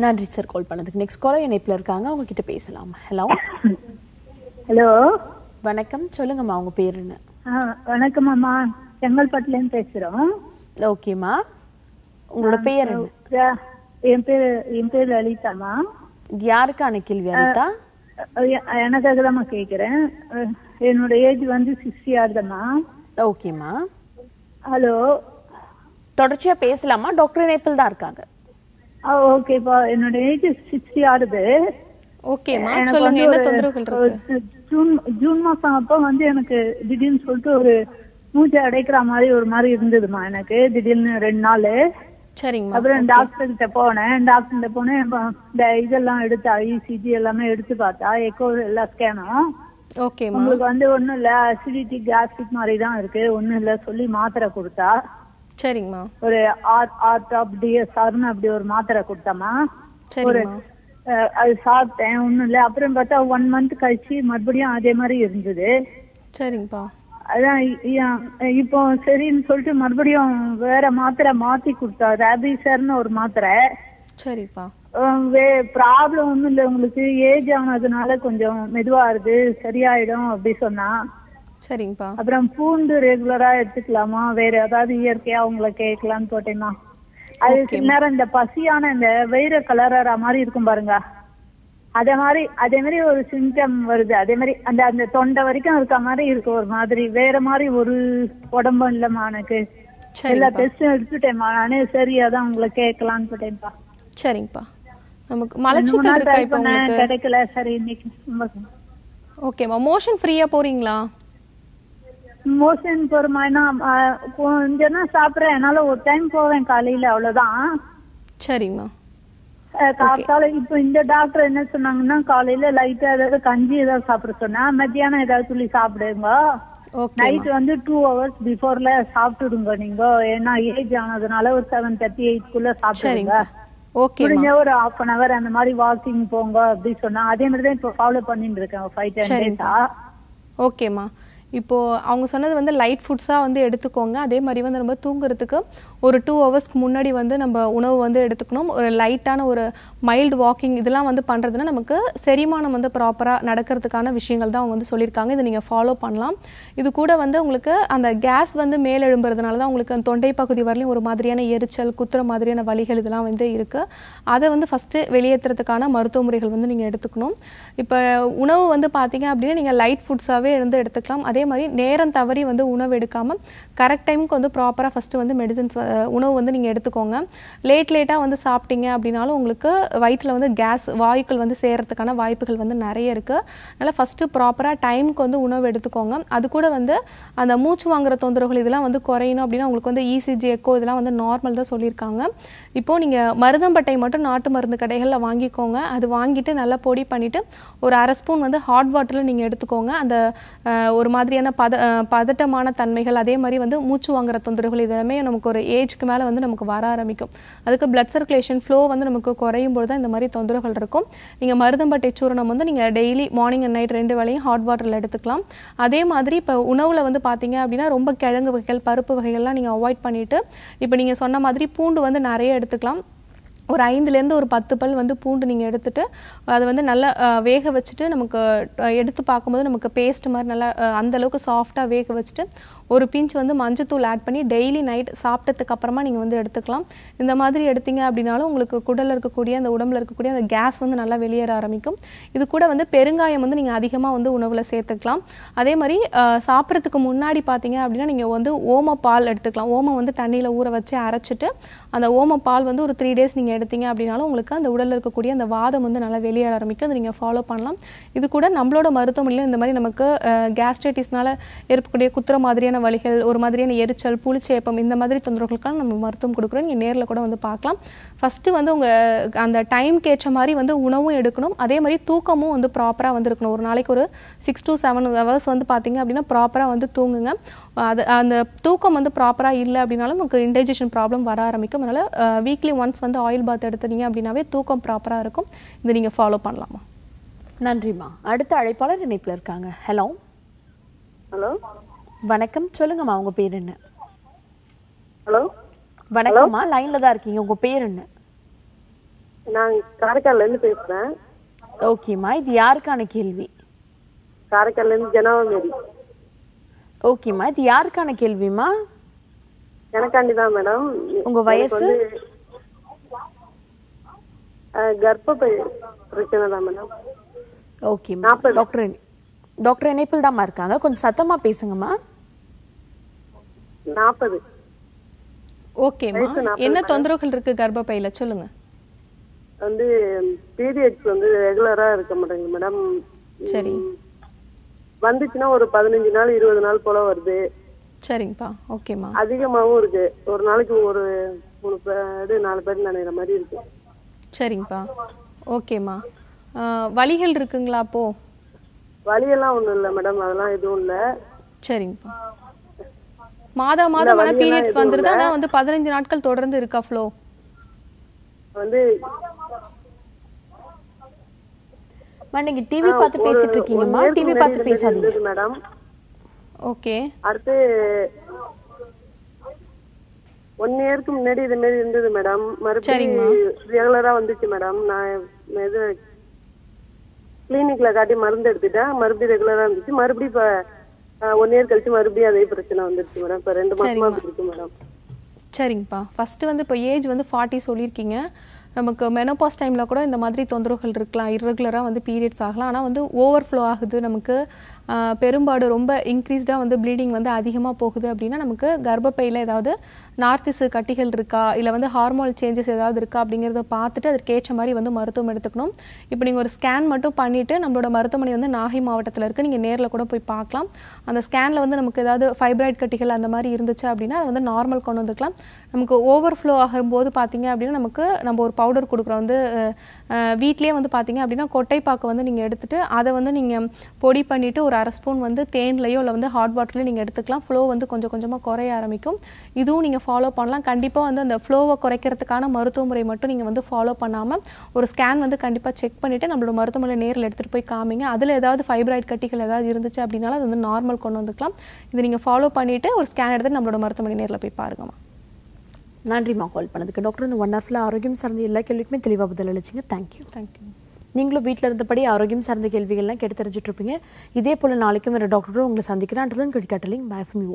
நன்றி சார் கால் பண்ணதுக்கு. நெக்ஸ்ட் காலர் இணைப்பில் இருக்காங்க. அவங்க கிட்ட பேசலாம். ஹலோ ஹலோ வணக்கம். சொல்லுங்கம்மா உங்க பேர் என்ன? வணக்கம் அம்மா செங்கல்பட்டுலேருந்து பேசுகிறோம் ஓகேம்மா உங்களோட பெயர் என்ன? என் பேர் என் பேர் லலிதாம்மா யாருக்கான கேள்வி எ- எனக்காக தான்மா கேட்குறேன் என்னோட ஏஜ் வந்து சிக்ஸ்டி ஆகுதும்மா ஓகேம்மா ஹலோ தொடர்ச்சியா பேசலாமா? டாக்டர் இணைப்பில் தான் இருக்காங்க. ஓகேப்பா என்னோட ஏஜ் சிக்ஸ்டி ஓகேம்மா எனக்கு சொல்லுங்க என்ன தொந்தரவுகள் இருக்கு? ஜூன் ஜூன் மாசம் அப்போ வந்து எனக்கு திடீர்னு சொல்லிட்டு ஒரு மூச்சை அடைக்கிற மாதிரி ஒரு மாதிரி இருந்ததுமா எனக்கு. திடீர்னு ரெண்டு நாள். அப்புறம் டாக்டர் கிட்ட போனேன். டாக்டர் கிட்ட போனேன். இந்த இதெல்லாம் எடுத்தா இசிஜி எல்லாமே எடுத்து பார்த்தா எக்கோ எல்லாம் ஸ்கேனும் உங்களுக்கு வந்து ஒண்ணும் இல்ல அசிடிட்டி கேஸ்ட்ரிக் மாதிரி தான் இருக்கு. ஒண்ணும் இல்ல சொல்லி மாத்திரை கொடுத்தா. சரிங்கம்மா. ஒரு ஆர் ஆர்டாப் டிஎஸ்ஆர்னு அப்படி ஒரு மாத்திரை கொடுத்தாமா ஒரு அது சாப்பிட்டேன் ஒண்ணும் இல்ல. அப்புறம் பார்த்தா ஒன் மந்த் கழிச்சு மறுபடியும் அதே மாதிரி இருந்தது. சரிங்கப்பா. அதான் இப்போ சரின்னு சொல்லிட்டு மறுபடியும் வேற மாத்திரை மாத்தி கொடுத்தா ரேபிசர்னு ஒரு மாத்திரை. சரிப்பா. ப்ராப்ளம் ஒண்ணும் இல்ல உங்களுக்கு. ஏஜ் ஆனதுனால கொஞ்சம் மெதுவாகுது சரியாயிடும் அப்படி சொன்னா. சரிங்கப்பா. அப்புறம் பூண்டு ரெகுலரா எடுத்துக்கலாமா? வேற ஏதாவது இயற்கையா உங்களை கேட்கலான்னு போட்டேம்மா அது சில நேரம் இந்த பசியான இந்த வயிறு கலரற மாதிரி இருக்கும் பாருங்க. அதே மாதிரி அதே மாதிரி ஒரு சிம்டம் வருது. அதே மாதிரி அந்த அந்த தொண்டை வரைக்கும் இருக்க மாதிரி இருக்கு ஒரு மாதிரி வேற மாதிரி ஒரு உடம்பும் இல்லம்மா எனக்கு. எல்லா டெஸ்டும் எடுத்துட்டேம்மா. நானே சரி அதான் உங்களை கேட்கலான்னு போட்டேன்ப்பா. சரிங்கப்பா. நமக்கு மலச்சிக்கல் இருக்கா இப்போ உங்களுக்கு? கிடைக்கல. சரி இன்னைக்கு ஓகேம்மா மோஷன் ஃப்ரீயா போறீங்களா? மோஷன் போறமானா கொஞ்சம் தான் சாப்பிடுறேன்? என்னால ஒரு டைம் போவேன் காலையில அவ்வளவுதான். சரிங்கம்மா அஹ் காத்தால இப்ப இந்த டாக்டர் என்ன சொன்னாங்கன்னா காலையில லைட்டா ஏதாவது கஞ்சி ஏதாவது சாப்பிட சொன்னா மத்தியானம் ஏதாவது சொல்லி சாப்பிடுங்க. நைட் வந்து டூ ஹவர்ஸ் பிஃபோர்ல சாப்பிட்டுடுங்க நீங்க. ஏன்னா ஏஜ் ஆனதுனால ஒரு செவன் தேர்ட்டி எயிட் குள்ள சாப்பிடுங்க. முடிஞ்ச ஒரு ஹாஃப் அன் அவர் அந்த மாதிரி வாக்கிங் போங்க அப்படி சொன்னா அதே மாதிரி தான் இப்போ ஃபாலோ பண்ணிட்டு இருக்கேன் ஃபைவ் டென். டேஸா ஓகேம்மா இப்போது அவங்க சொன்னது வந்து லைட் ஃபுட்ஸாக வந்து எடுத்துக்கோங்க. அதே மாதிரி வந்து நம்ம தூங்குறதுக்கு ஒரு டூ ஹவர்ஸ்க்கு முன்னாடி வந்து நம்ம உணவு வந்து எடுத்துக்கணும். ஒரு லைட்டான ஒரு மைல்டு வாக்கிங் இதெல்லாம் வந்து பண்ணுறதுன்னா நமக்கு செரிமானம் வந்து ப்ராப்பராக நடக்கிறதுக்கான விஷயங்கள் தான் அவங்க வந்து சொல்லியிருக்காங்க. இதை நீங்கள் ஃபாலோ பண்ணலாம். இது கூட வந்து உங்களுக்கு அந்த கேஸ் வந்து மேலெழும்புறதுனால தான் உங்களுக்கு அந்த தொண்டை பகுதி வரலையும் ஒரு மாதிரியான எரிச்சல் குத்துற மாதிரியான வலிகள் இதெல்லாம் வந்து இருக்குது அதை வந்து ஃபஸ்ட்டு வெளியேற்றுறதுக்கான மருத்துவ முறைகள் வந்து நீங்கள் எடுத்துக்கணும். இப்போ உணவு வந்து பார்த்தீங்க அப்படின்னா நீங்கள் லைட் ஃபுட்ஸாகவே இருந்து எடுத்துக்கலாம். அதே அதே மாதிரி நேரம் தவறி வந்து உணவு எடுக்காமல் கரெக்ட் டைமுக்கு வந்து ப்ராப்பராக ஃபஸ்ட்டு வந்து மெடிசன்ஸ் உணவு வந்து நீங்கள் எடுத்துக்கோங்க. லேட் லேட்டாக வந்து சாப்பிட்டீங்க அப்படின்னாலும் உங்களுக்கு வயிற்றில் வந்து கேஸ் வாயுக்கள் வந்து சேர்கிறதுக்கான வாய்ப்புகள் வந்து நிறைய இருக்குது அதனால் ஃபஸ்ட்டு ப்ராப்பராக டைமுக்கு வந்து உணவு எடுத்துக்கோங்க. அது கூட வந்து அந்த மூச்சு வாங்குற தொந்தரவுகள் இதெல்லாம் வந்து குறையணும் அப்படின்னா உங்களுக்கு வந்து இசிஜி எக்கோ இதெல்லாம் வந்து நார்மல் தான் சொல்லியிருக்காங்க. இப்போது நீங்கள் மருதம்பட்டை மட்டும் நாட்டு மருந்து கடைகளில் வாங்கிக்கோங்க. அது வாங்கிட்டு நல்லா பொடி பண்ணிவிட்டு ஒரு அரை ஸ்பூன் வந்து ஹாட் வாட்டரில் நீங்கள் எடுத்துக்கோங்க. அந்த ஒரு மாதிரி மாதிரியான பத பதட்டமான தன்மைகள் அதே மாதிரி வந்து மூச்சு வாங்குற தொந்தரவுகள் இதெல்லாமே நமக்கு ஒரு ஏஜ்க்கு மேலே வந்து நமக்கு வர ஆரம்பிக்கும். அதுக்கு பிளட் சர்க்குலேஷன் ஃப்ளோ வந்து நமக்கு குறையும் பொழுது தான் இந்த மாதிரி தொந்தரவுகள் இருக்கும். நீங்கள் மருதம்பட்டை சூரணம் வந்து நீங்கள் டெய்லி மார்னிங் அண்ட் நைட் ரெண்டு வேளையும் ஹாட் வாட்டரில் எடுத்துக்கலாம். அதே மாதிரி இப்போ உணவில் வந்து பார்த்தீங்க அப்படின்னா ரொம்ப கிழங்கு வகைகள் பருப்பு வகைகள்லாம் நீங்கள் அவாய்ட் பண்ணிவிட்டு இப்போ நீங்கள் சொன்ன மாதிரி பூண்டு வந்து நிறைய எடுத்துக்கலாம். ஒரு ஐந்துலேருந்து ஒரு பத்து பல் வந்து பூண்டு நீங்கள் எடுத்துகிட்டு அதை வந்து நல்லா வேக வச்சுட்டு நமக்கு எடுத்து பார்க்கும்போது நமக்கு பேஸ்ட் மாதிரி நல்லா அந்தளவுக்கு சாஃப்டாக வேக வச்சுட்டு ஒரு பிஞ்ச் வந்து மஞ்சத்தூள் ஆட் பண்ணி டெய்லி நைட் சாப்பிட்டதுக்கு அப்புறமா நீங்கள் வந்து எடுத்துக்கலாம். இந்த மாதிரி எடுத்தீங்க அப்படின்னாலும் உங்களுக்கு குடலில் இருக்கக்கூடிய அந்த உடம்புல இருக்கக்கூடிய அந்த கேஸ் வந்து நல்லா வெளியேற ஆரம்பிக்கும். இது கூட வந்து பெருங்காயம் வந்து நீங்கள் அதிகமாக வந்து உணவில் சேர்த்துக்கலாம். அதே மாதிரி சாப்பிட்றதுக்கு முன்னாடி பார்த்தீங்க அப்படின்னா நீங்கள் வந்து ஓம பால் எடுத்துக்கலாம். ஓமம் வந்து தண்ணியில் ஊற வச்சு அரைச்சிட்டு அந்த ஓம பால் வந்து ஒரு த்ரீ டேஸ் நீங்கள் எடுத்தீங்க அப்படின்னாலும் உங்களுக்கு அந்த உடலில் இருக்கக்கூடிய அந்த வாதம் வந்து நல்லா வெளியேற ஆரம்பிக்கும். அதை நீங்கள் ஃபாலோ பண்ணலாம். இது கூட நம்மளோட மருத்துவமனையிலும் இந்த மாதிரி நமக்கு கேஸ்ட்ரைட்டிஸ்னால ஏற்படக்கூடிய குத்துற மாதிரியான வலிகள் ஒரு மாதிரியான எரிச்சல் புளிச்சேப்பம் இந்த மாதிரி தொந்தரவுகளுக்கெல்லாம் நம்ம மருத்துவம் கொடுக்குறோம். நீங்கள் நேரில் கூட வந்து பார்க்கலாம். ஃபஸ்ட்டு வந்து உங்கள் அந்த டைம்க்கு ஏற்ற மாதிரி வந்து உணவும் எடுக்கணும். அதே மாதிரி தூக்கமும் வந்து ப்ராப்பராக வந்து இருக்கணும் ஒரு நாளைக்கு ஒரு சிக்ஸ் to செவன் ஹவர்ஸ் வந்து பார்த்தீங்க அப்படின்னா ப்ராப்பராக வந்து தூங்குங்க. அது அந்த தூக்கம் வந்து ப்ராப்பராக இல்லை அப்படின்னாலும் நமக்கு இன்டைஜஷன் ப்ராப்ளம் வர ஆரம்பிக்கும். அதனால் வீக்லி ஒன்ஸ் வந்து ஆயில் பாத் எடுத்தீங்க அப்படின்னாவே தூக்கம் ப்ராப்பராக இருக்கும். இதை நீங்கள் ஃபாலோ பண்ணலாமா? நன்றிம்மா. அடுத்த அழைப்பாளர் இணைப்புல இருக்காங்க. ஹலோ ஹலோ வணக்கம். சொல்லுங்கம்மா உங்க பேர் என்ன? ஹலோ? வணக்கம்மா லைன்ல தான் இருக்கீங்க. உங்க பேர் என்ன? நான் காரைக்கால்ல இருந்து பேசுறேன். ஓகேம்மா இது யாருக்கான கேள்வி? காரைக்கால்ல இருந்து ஜனவமேரி. ஓகேம்மா இது யாருக்கான கேள்விம்மா? எனக்காண்டி தான் மேடம். உங்க வயசு? கர்ப்பப்பை பிரச்சனை தான் மேடம். ஓகேம்மா டாக்டர் டாக்டர் இணைப்பில் தாம்மா இருக்காங்க. கொஞ்சம் சத்தமா பேசுங்கம்மா. நாற்பது ஓகேம்மா என்ன தொந்தரவுகள் இருக்குது கர்ப்பப்பையில்? சொல்லுங்கள் வந்து பீரியட்ஸ் வந்து ரெகுலரா இருக்க மாட்டேங்குது மேடம். சரி. வந்துச்சுன்னா ஒரு பதினஞ்சு நாள் இருபது நாள் போல வருது. சரிங்கப்பா. ஓகேம்மா அதிகமாவும் இருக்கு. ஒரு நாளைக்கு ஒரு மூணு பேர் நாலு பேர் நினைக்கிற மாதிரி இருக்கு. சரிங்கப்பா. ஓகேம்மா வலிகள் இருக்குங்களா அப்போ? வலியெல்லாம் ஒண்ணும் இல்ல மேடம். அதெல்லாம் எதுவும் இல்ல. சரிங்கப்பா. மாதா மாதம் ஆனால் பீரியட்ஸ் வந்துருது? ஆனால் வந்து பதினஞ்சு நாட்கள் தொடர்ந்து இருக்கா ஃப்ளோ வந்து நீங்க டிவி பார்த்து பேசிட்டு இருக்கீங்கம்மா டிவி பார்த்து பேசாதீங்க. மேடம். ஓகே. அடுத்து ஒன் இயருக்கு முன்னாடி இது மாதிரி இருந்தது மேடம். மறுபடியும் ரெகுலரா வந்துச்சு மேடம். நான் இது கிளினிக்ல காட்டி மருந்து எடுத்துட்டேன். மறுபடியும் ரெகுலரா இருந்துச்சு. மறுபடியும் இப்ப ஒன் இயர் கழிச்சு மறுபடியும் அதே பிரச்சனை வந்துருச்சு மேடம் இப்ப ரெண்டு மாசமா இருக்கு மேடம் சரிங்கப்பா. ஃபஸ்ட்டு வந்து இப்போ ஏஜ் வந்து ஃபார்ட்டி சொல்லியிருக்கீங்க. நமக்கு மெனோபாஸ் டைமில் கூட இந்த மாதிரி தொந்தரவுகள் இருக்கலாம். இர்ரெகுலராக வந்து பீரியட்ஸ் ஆகலாம். ஆனால் வந்து ஓவர்ஃப்ளோ ஆகுது நமக்கு. பெரும்பாடு ரொம்ப இன்க்ரீஸ்டாக வந்து ப்ளீடிங் வந்து அதிகமாக போகுது அப்படின்னா நமக்கு கர்ப்பப்பையில் ஏதாவது நார்த்திசு கட்டிகள் இருக்கா? இல்லை வந்து ஹார்மோன் சேஞ்சஸ் ஏதாவது இருக்கா? அப்படிங்கிறத பார்த்துட்டு அதற்கேற்ற மாதிரி வந்து மருத்துவம் எடுத்துக்கணும். இப்போ நீங்கள் ஒரு ஸ்கேன் மட்டும் பண்ணிவிட்டு நம்மளோட மருத்துவமனை வந்து நாகை மாவட்டத்தில் இருக்குது நீங்கள் நேரில் கூட போய் பார்க்கலாம். அந்த ஸ்கேனில் வந்து நமக்கு ஏதாவது ஃபைப்ராய்ட் கட்டிகள் அந்த மாதிரி இருந்துச்சு அப்படின்னா அதை வந்து நார்மல் கொண்டு வந்துக்கலாம். நமக்கு ஓவர் ஃப்ளோ ஆகும்போது பார்த்தீங்க அப்படின்னா நமக்கு நம்ம ஒரு பவுடர் கொடுக்குறோம். வந்து வீட்லேயே வந்து பார்த்தீங்க அப்படின்னா கொட்டைப்பாக்கு வந்து நீங்கள் எடுத்துகிட்டு அதை வந்து நீங்கள் பொடி பண்ணிவிட்டு ஒரு அரை ஸ்பூன் வந்து தேன்லையோ இல்லை வந்து ஹாட் வாட்டர்லையோ நீங்கள் எடுத்துக்கலாம். ஃப்ளோ வந்து கொஞ்சம் கொஞ்சமாக குறைய ஆரம்பிக்கும். இதுவும் நீங்கள் ஃபாலோ பண்ணலாம். கண்டிப்பாக வந்து அந்த ஃப்ளோவை குறைக்கிறதுக்கான மருத்துவ முறை மட்டும் நீங்கள் வந்து ஃபாலோ பண்ணாமல் ஒரு ஸ்கேன் வந்து கண்டிப்பாக செக் பண்ணிவிட்டு நம்மளோட மருத்துவமனை நேரில் எடுத்துகிட்டு போய் காமிங்க. அதில் ஏதாவது ஃபைப்ராய்ட் கட்டிகள் ஏதாவது இருந்துச்சு அப்படின்னாலும் அது வந்து நார்மல் கொண்டு வந்துக்கலாம். இது நீங்கள் ஃபாலோ பண்ணிவிட்டு ஒரு ஸ்கேன் எடுத்து நம்மளோட மருத்துவமனை நேரில் போய் பாருங்கம்மா நன்றிம்மா கால் பண்ணதுக்கு. டாக்டர் இந்த ஒன் ஹவர்ல ஆரோக்கியம் சார்ந்த எல்லா கேள்விக்குமே தெளிவாக பதில் அளிச்சிங்க. தேங்க்யூ தேங்க்யூ நீங்களும் வீட்டில் இருந்தபடி ஆரோக்கியம் சார்ந்த கேள்விகள்லாம் கேட்டு தெரிஞ்சிட்ருப்பீங்க. இதே போல் நாளைக்கும் வேறு டாக்டரும் உங்களை சந்திக்கிறான்றதுன்னு அண்ட் தென் கிரிக்கெட்டலிங் பை ஃப்ரம் யூ